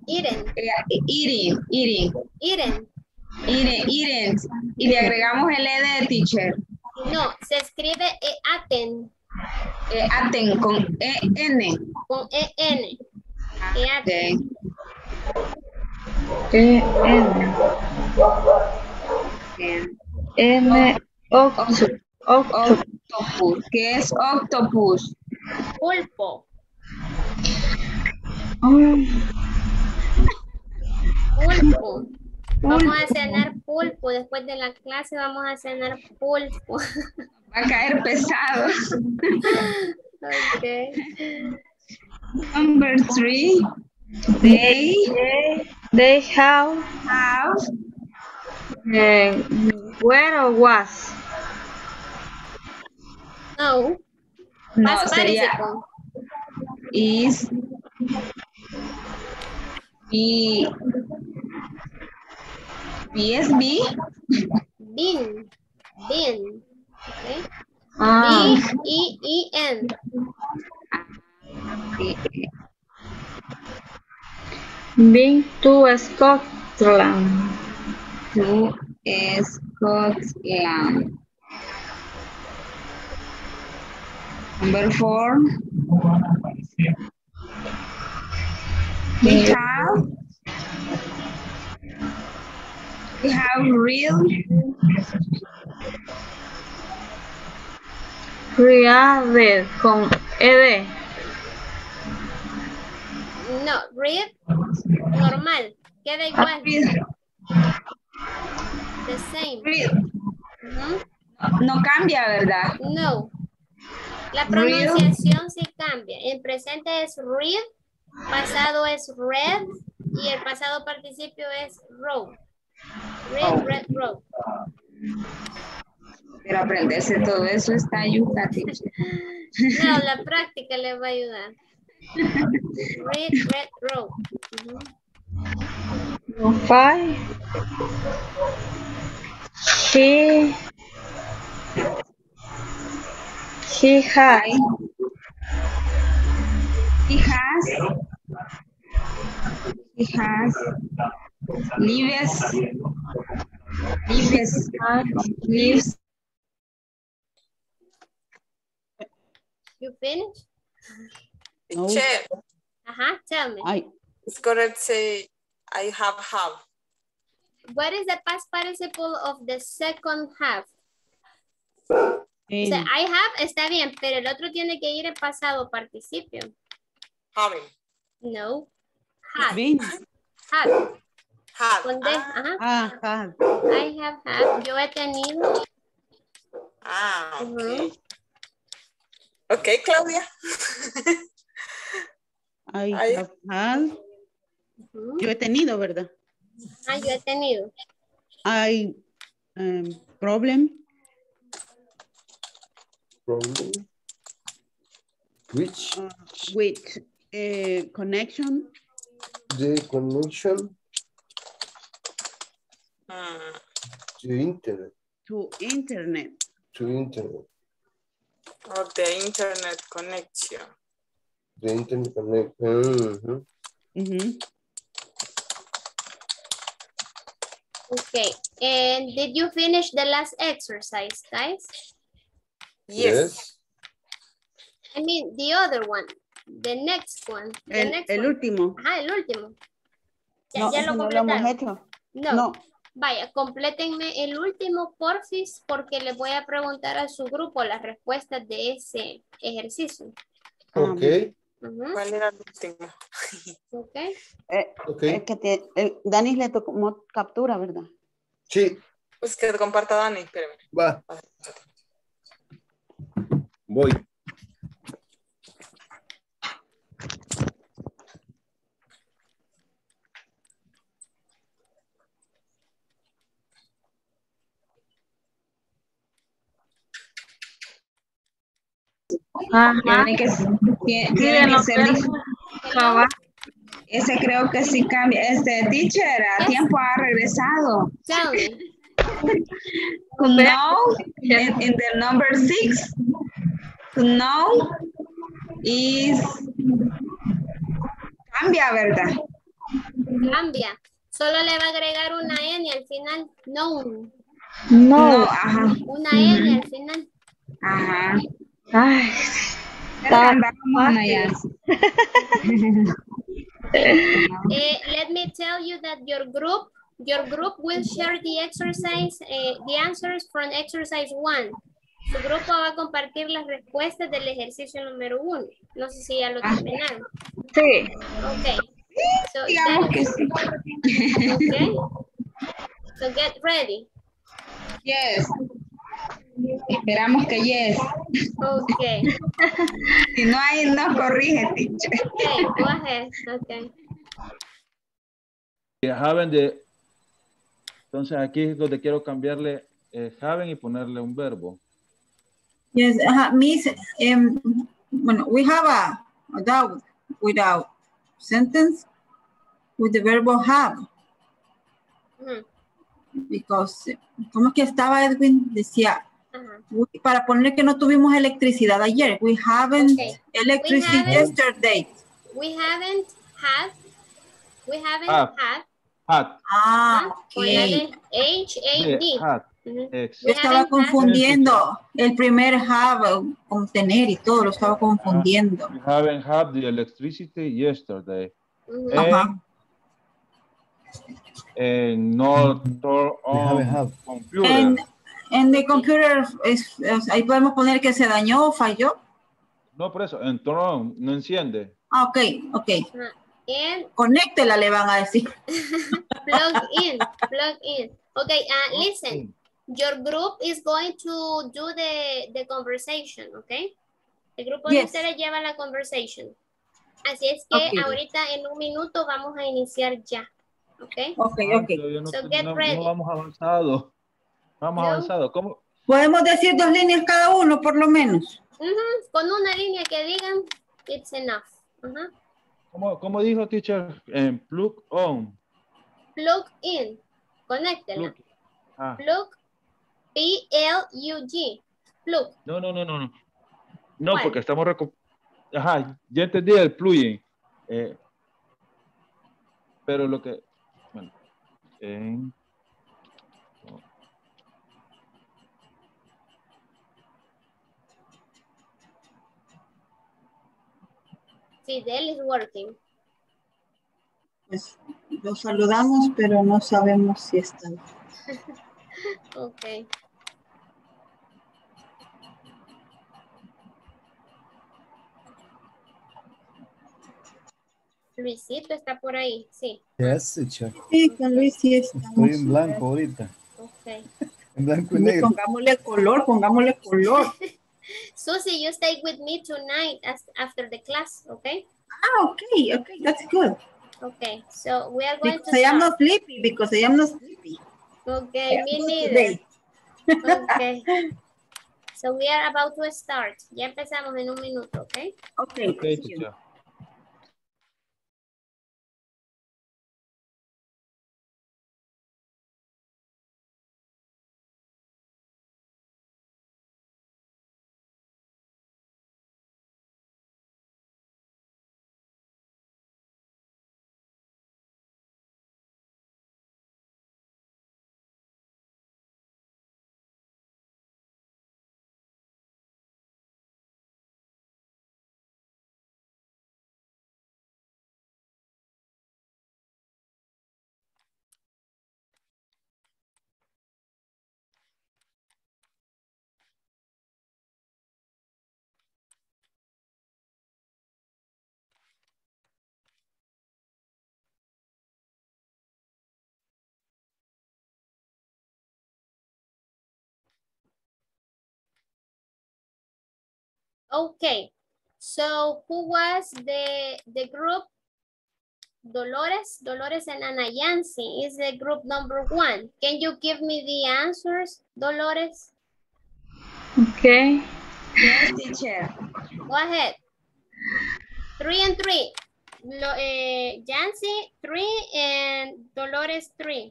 Eating. eating eating Eating. eating eating y le agregamos el e de teacher No, se escribe e aten. E aten con e n Con e n. E aten. E N. N octopus. Octopus. ¿Qué es octopus? Pulpo. Pulpo. Vamos a cenar pulpo. Después de la clase vamos a cenar pulpo. Va a caer pesado. ok. Number three, they they, have have uh, where or was. No. no Past B. B is B. Bin. Bin. Okay. Ah. B E E N. bin to Scotland. To Scotland. Number four. We have we have real Read con ed. No, read. Normal. Queda igual. real, The same. real. Ujú. No cambia, ¿verdad? No. La Real. pronunciación sí cambia. En presente es read, pasado es read y el pasado participio es row. Read, Oh. read, row. Pero aprenderse todo eso está teacher. No, la práctica le va a ayudar. Read, read, row. Ujú. Five. He he had Hi. He has he has lives lives lives You finish? No. Teacher, Ajá, tell me. I, it's correct say I have have. What is the past participle of the second half? O sea, in, I have está bien, pero el otro tiene que ir en pasado participio. Having. No. Had. been, Had. Had. Con D. Ah, Ajá. ah, had, I have had. Yo he tenido. ah, ok. Ujú. Ok, Claudia. I I- have had, Ujú. yo he tenido, ¿verdad? Ah, yo he tenido. I, um, problem, Problem. Which uh, with, uh, connection, the connection Mm, to internet, to internet. to internet, of the internet connection. the internet connect. Mhm. Mhm. Okay. And did you finish the last exercise, guys? Yes. I mean, the other one. The next one. The El, next el one. último. Ajá, el último. Ya, No, ya ese lo no lo hemos completaron. hecho. No. No. Vaya, complétenme el último porfis porque les voy a preguntar a su grupo las respuestas de ese ejercicio. Ok, ¿Cuál era el último? (laughs) ok. Eh, ok. Es que te, el, Danis le tomó captura, ¿verdad? Sí, Pues que te comparta Dani, espérame. va. Voy. Ajá. Tiene que, tie- Sí, tiene en que los ser verbos, dif- cabal. Ese creo que sí cambia. Este teacher a tiempo ha regresado. Me. (laughs) To know in, in the number six. To know is cambia, ¿verdad? Cambia. Solo le va a agregar una N al final. No. No, No. ajá. Una N al final. Ajá. Ay. (laughs) Eh, let me tell you that your group, your group will share the exercise, eh, the answers from exercise one. Su grupo va a compartir las respuestas del ejercicio número uno. No sé si ya lo terminaron. sí. Okay. So, Digamos that- que sí. okay. So get ready. Yes. Esperamos que yes. Okay. si no hay, no corrige, teacher. Okay, go ahead. Okay. Haven de... Entonces aquí es donde quiero cambiarle eh, haven y ponerle un verbo. Yes, uh, Miss, um, bueno, we have a, a doubt without sentence with the verbo have. Mm. Because, ¿cómo es que estaba Edwin? Decía, uh -huh. para poner que no tuvimos electricidad ayer. We haven't okay. electricity we haven't, yesterday. We haven't had, we haven't Have. had. Had. Ah, okay. H-A-D. Had. Mhm. Yo estaba confundiendo el primer have con tener y todo, lo estaba confundiendo. We haven't had the electricity yesterday. Mhm. Ajá. And no turn on computer. En the computer, es, es- ahí podemos poner que se dañó o falló. No, por eso, en turn no enciende. Ah, ok, ok. And Conéctela, le van a decir. (laughs) plug in, plug in. Okay, uh, listen. Your group is going to do the, the conversation, okay? El grupo de ustedes lleva la conversation. Así es que Okay. ahorita en un minuto vamos a iniciar ya, okay? Ok, ok. todavía no, So get no- no ready. vamos avanzado. Vamos No. avanzado. ¿Cómo? Podemos decir dos líneas cada uno, por lo menos. Con una línea que digan, it's enough. Ujú. ¿Cómo, cómo dijo teacher? En plug on. Plug in, conéctela. Plug. Ah, Plug, P-L-U-G, plug. no, no, no, no. No, no ¿Cuál? porque estamos... Ajá, ya entendí el plugin. Eh, pero lo que... Bueno, en... Dell is working. Pues los saludamos, pero no sabemos si están. (laughs) Okay. Luisito está por ahí, sí. Yes, teacher. Sí, con Luis sí estamos. Estoy en blanco ahorita. Okay. En blanco y negro. Pongámosle color, pongámosle color. (laughs) Susie, you stay with me tonight as, after the class, okay? Ah, okay, okay, that's good. Okay, so we are going Because to I am not sleepy, because I am not sleepy. Okay, me neither. Okay. (laughs) So we are about to start. Ya empezamos en un minuto, okay? Okay, Ok, thank you. teacher. Okay. So who was the the group? Dolores, Dolores and Ana Yancy is the group number one. Can you give me the answers, Dolores? Okay. Yes, teacher. Go ahead. Three and three. Lo, eh, Yancy, three, and Dolores, three.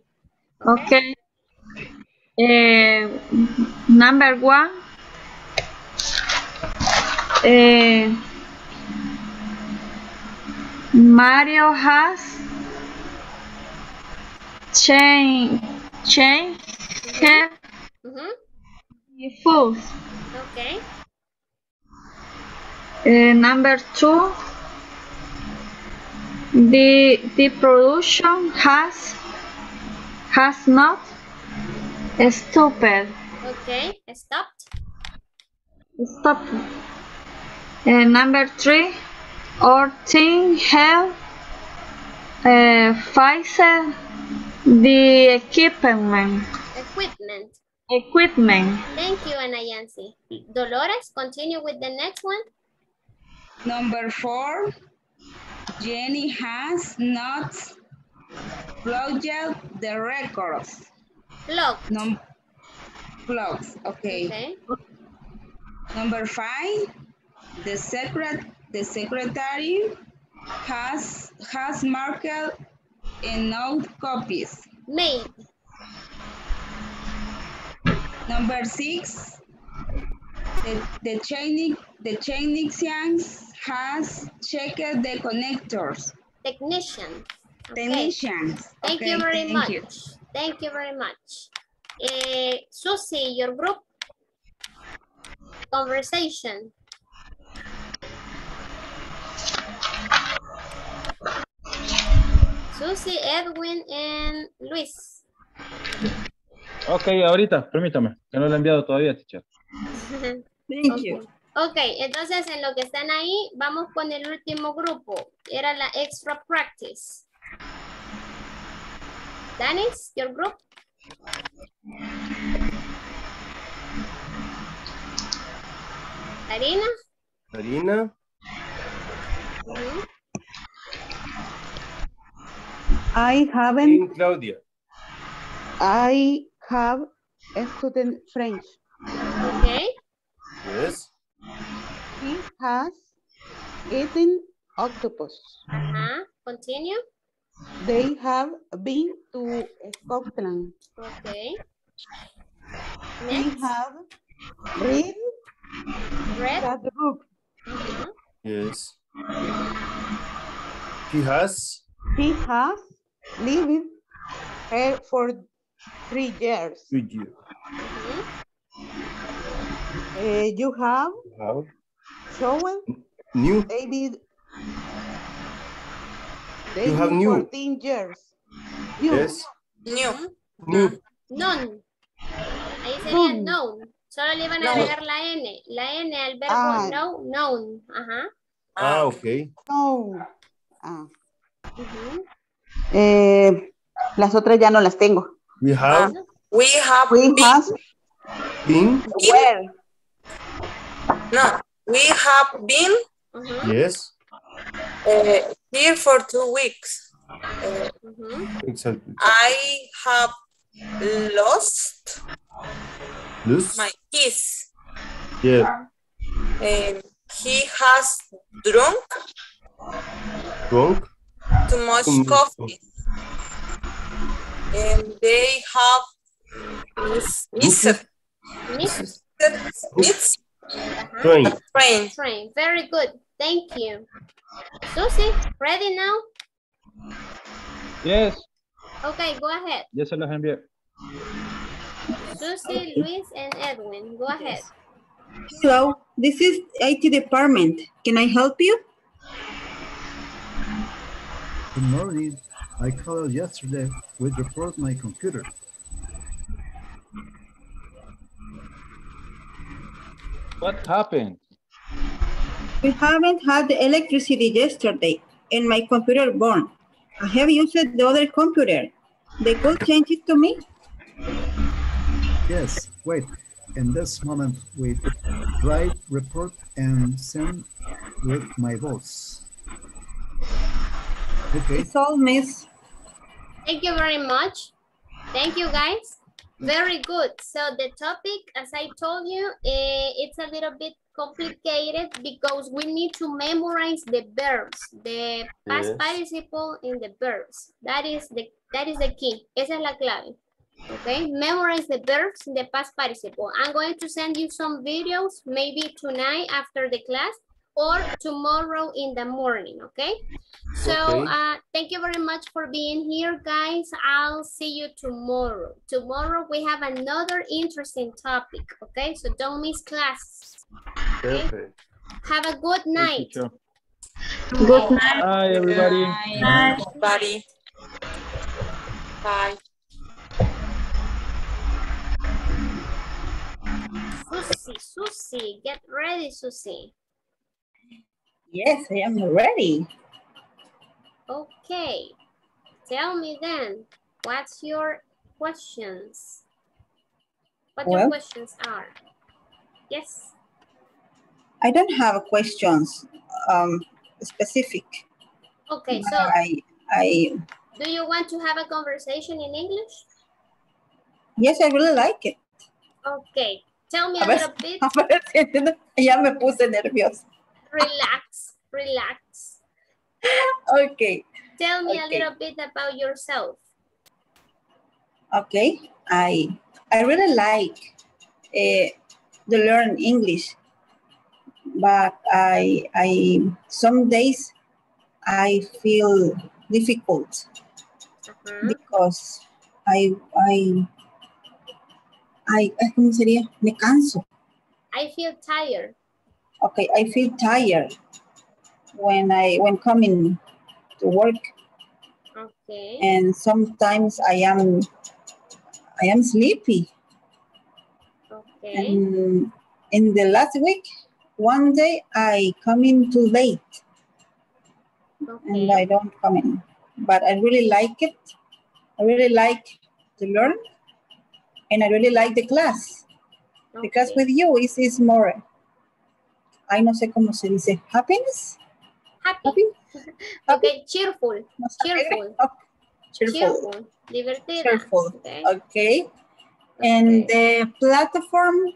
Okay. Eh, number one. Eh, Mario has changed change her Mhm. food. Okay. Uh, number two, the the production has has not stopped. Okay. Stopped. Stopped. Uh, number three, our team have uh, fixed the equipment. Equipment. Equipment. Thank you, Ana Yancy. Dolores, continue with the next one. Number four, Jenny has not plugged the records. Plugged. Num plugs, okay. Okay. Number five, the secret the secretary has has marked enough copies. Made. Number six, the, the technic the technicians has checked the connectors. Technician. Okay. Technicians. Thank okay, you very thank much. you. Thank you very much. Uh, Susie, your group conversation. Susie, Edwin, and Luis. Ok, ahorita, permítame, que no lo he enviado todavía, teacher. (laughs) Thank you. Ok, entonces en lo que están ahí, vamos con el último grupo. Era la extra practice. Danis, your group. Karina. Karina. I haven't, And Claudia. I have studied French. Okay. Yes. He has eaten octopus. Ajá. Continue. They have been to Scotland. Okay. He Next. have read Red. that book. Ujú. Yes. He has. He has lived here for three years. With you. Ujú. Uh, you have Have. shown New. David. You have new. 14 years. New. Yes. New. New. None. Ahí sería None. known. Solo le iban a No. agregar la N. La N al verbo Ah. know, known. Ajá. Ah, okay. No. Ah. Ujú. Eh, las otras ya no las tengo. We have We have We been, have been. where? no, we have been. Yes. uh, here for two weeks. Uh. Exactly. I have lost my keys. Yeah. And he has drunk Drunk. Too much coffee. And they have miss, missed, Miss. missed Train. train. Train. Very good. Thank you. Susie, ready now? Yes, Okay, go ahead. ya se los envié. Susie, Luis, and Edwin. Go ahead. Hello, this is IT department. Can I help you? Good morning. I called yesterday with report my computer. What happened? We haven't had the electricity yesterday and my computer burned. I have used the other computer. They could change it to me? Yes, wait. In this moment, we write report and send with my boss. Okay. It's all, miss. Thank you very much. Thank you, guys. Very good. So the topic, as I told you, eh, it's a little bit complicated because we need to memorize the verbs, the past Yes. participle in the verbs. That is the that is the key. Esa es la clave. Okay, memorize the verbs in the past participle. I'm going to send you some videos, maybe tonight after the class or tomorrow in the morning, okay? So Okay. uh, thank you very much for being here, guys. I'll see you tomorrow. Tomorrow we have another interesting topic, okay? So don't miss class. Perfect. Have a good night. Teacher. Good night. Hi, everybody. Bye. Bye. Bye. Susie, Susie, get ready, Susie. Yes, I am ready. Okay. Tell me then, what's your questions? what well, your questions are. Yes. I don't have questions um, specific. Okay, so I, I. Do you want to have a conversation in English? Yes, I really like it. Okay, tell me a, a little bit. (laughs) (laughs) ya me puse nerviosa. Relax, relax. Okay. Tell me okay. a little bit about yourself. Okay, I I really like uh, to learn English, but I I some days I feel difficult uh -huh. because I I I ¿cómo sería? Me canso. I feel tired. Okay, I feel tired when I when coming to work. Okay. And sometimes I am I am sleepy. Okay. And in the last week, one day I come in too late. Okay. And I don't come in. But I really like it. I really like to learn. And I really like the class. Okay. Because with you, it's, it's more, I no sé cómo se dice, happiness? Happy. (laughs) Okay, cheerful. Cheerful. Okay. Cheerful. Cheerful. Cheerful. Okay. okay. And the platform,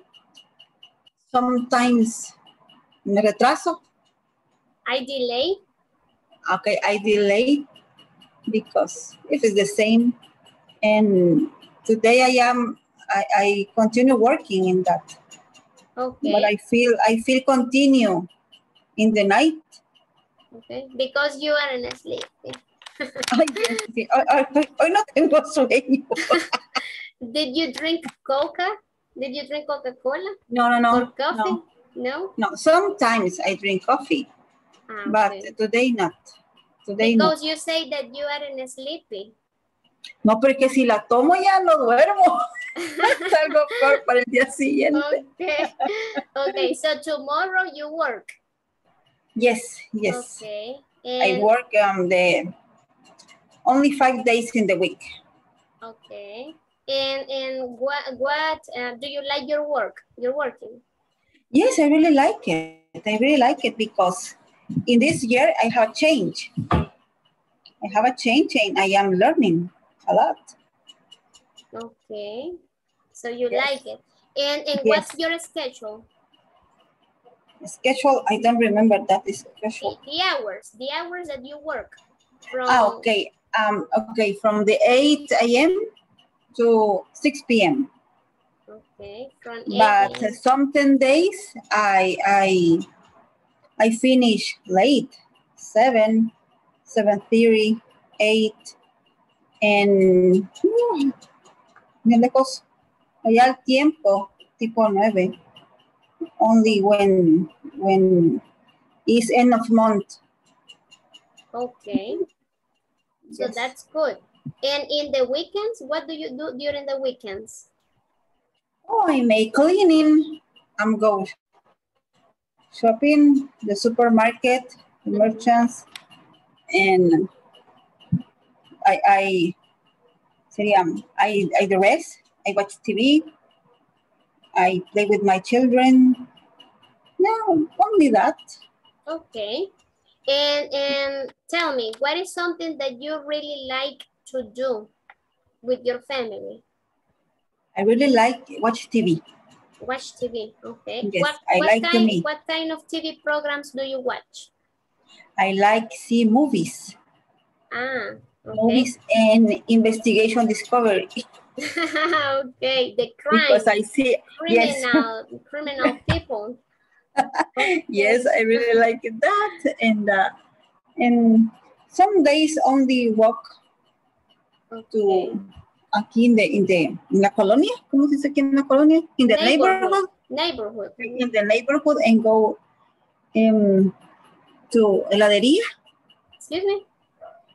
sometimes me retraso. I delay. Okay, I delay because if it's the same. And today I am, I, I continue working in that. Okay. But I feel, I feel continue in the night. Okay, because you are asleep. (laughs) Ay, hoy, hoy no tengo sueño. (laughs) Did you drink Coca? Did you drink Coca-Cola? No, no, no. Or coffee? No. No, no sometimes I drink coffee, ah, but okay. today not. Today because not. you say that you are in sleepy. No, porque si la tomo ya no duermo. (laughs) Salgo peor para el día siguiente. Okay. Okay, so tomorrow you work. Yes, yes. Okay. And I work um the only five days in the week. Okay. And and what what uh, do you like your work? You're working. Yes, I really like it. I really like it because in this year I have a change. I have a change and I am learning a lot. Okay. So you yes. like it. And, and yes. what's your schedule? Schedule, I don't remember that is schedule. The, hours, the hours that you work. From... Ah, okay. Um, okay, from the 8 a.m. to 6 p.m. Okay, from 8 but uh, some 10 days I I I finish late, 7, 7.30, 8, and uh, lejos, allá el tiempo, tipo 9, only when, when is end of month. Okay. So yes. that's good. And in the weekends, what do you do during the weekends? Oh, I make cleaning. I'm go shopping, the supermarket, the merchants, and I I sería, I I dress, I watch TV, I play with my children. No, only that. Okay. And and tell me, what is something that you really like to do with your family? I really like watch TV. Watch TV, okay. Yes, what, I what like kind, to meet. What kind of TV programs do you watch? I like see movies. Ah, okay. Movies and investigation discovery. (laughs) okay, the crime. Because I see criminal, yes. criminal (laughs) people. (laughs) yes, I really like that. And uh, and some days only walk okay. to aquí in the, in the in la colonia, ¿cómo se dice aquí en la colonia? In the neighborhood. Neighborhood. In the neighborhood and go um, to heladería. Excuse me.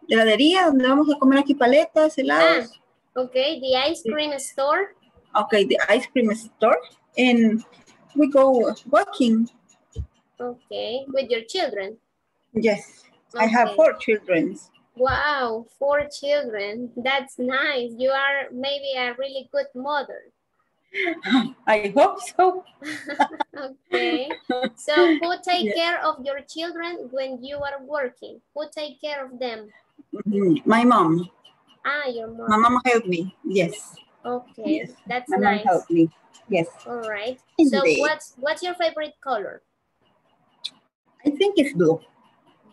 Heladería, donde vamos a comer aquí paletas, helados. Ah, okay, the ice cream store. Okay, the ice cream store. And we go walking. Okay, with your children? Yes, okay. I have four children. Wow, four children. That's nice. You are maybe a really good mother. (laughs) I hope so. (laughs) okay. So who take yes. care of your children when you are working? Who take care of them? Mm-hmm. My mom. Ah, your mom. My mom helped me. Yes. Okay, yes. that's My nice. Mom helped me. Yes. All right. So what's what's your favorite color? I think it's blue.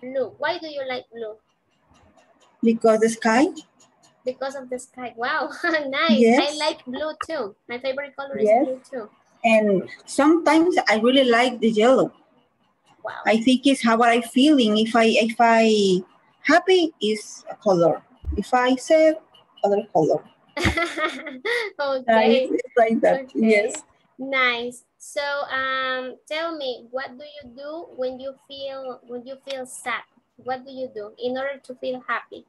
Blue. Why do you like blue? Because the sky. Because of the sky. Wow, (laughs) nice. Yes. I like blue too. My favorite color is yes. blue too. And sometimes I really like the yellow. Wow. I think it's how I'm feeling. If I if I happy is a color. If I say other color. (laughs) okay. It's like that. Okay. Yes. Nice. So um tell me what do you do when you feel when you feel sad? What do you do in order to feel happy?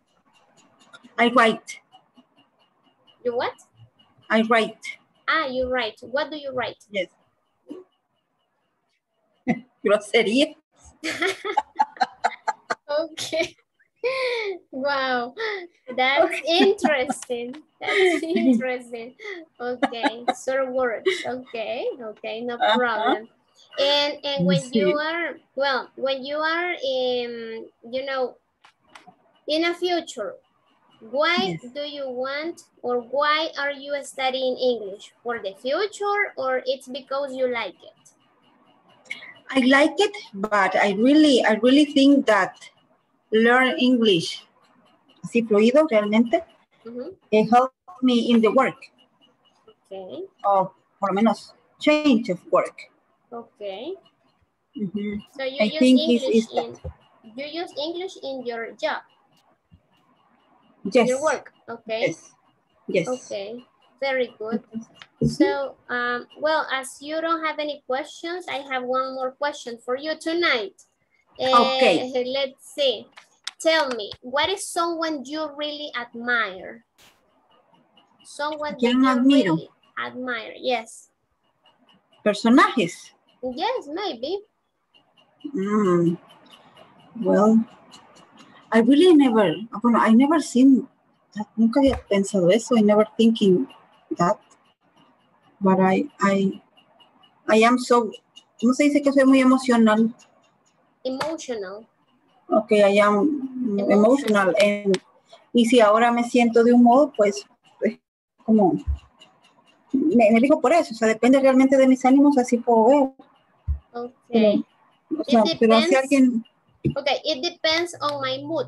I write. You what? I write. Ah, you write. What do you write? Yes. (laughs) Grosería. (laughs) okay. Wow, that's interesting. That's (laughs) interesting. Okay, sort of words. Okay, okay, no uh-huh. problem. And and when you are well, when you are in, you know, in a future, why yes. do you want or why are you studying English for the future or it's because you like it? I like it, but I really, I really think that learn English así fluido realmente, uh -huh. it helped me in the work. Okay. Or por lo menos change of work. Okay. Mm -hmm. So you I use English in you use English in your job. Yes. Your work. Okay. Yes. Yes. Okay. Very good. So, um, well, as you don't have any questions, I have one more question for you tonight. Okay. Uh, let's see. Tell me, what is someone you really admire? Someone you admiro? really admire, yes. Personajes? Yes, maybe. Mm. Well, I really never, bueno, I never seen that. Nunca había pensado eso. I never thinking that. But I, I, I am so, ¿cómo se dice que soy muy emocional? Emotional. Ok, I am emotional. And, y si ahora me siento de un modo, pues, como, me, me, digo por eso, o sea, depende realmente de mis ánimos, así puedo ver. Ok. Pero, o sea, pero si alguien... Okay, it depends on my mood.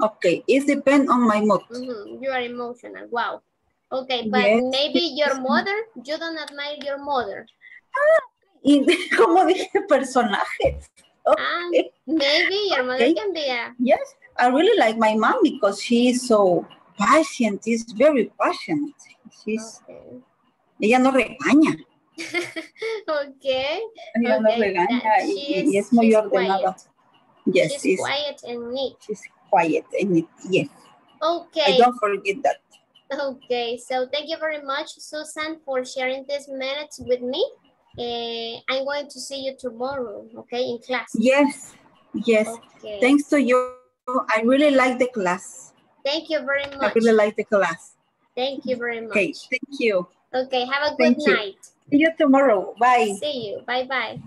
Okay, it depends on my mood. Mm -hmm. You are emotional, wow. Okay, but yes. maybe your mother, you don't admire your mother. Ah, y (laughs) como dije, personajes. Ah, okay. maybe your mother okay. can be a... Yes, I really like my mom because she is so patient, she's very patient. She's... Okay. Ella no regaña. (laughs) okay. Ella okay. no regaña y, y, es muy ordenada. Yes, she's quiet and neat. She's quiet and neat, yes. Okay. I don't forget that. Okay, so thank you very much, Susan, for sharing these minutes with me. Uh, I'm going to see you tomorrow, okay, in class. Yes, yes. Okay. Thanks to you. I really like the class. Thank you very much. I really like the class. Thank you very much. Okay, thank you. Okay, have a good thank night. You. See you tomorrow. Bye. See you. Bye-bye.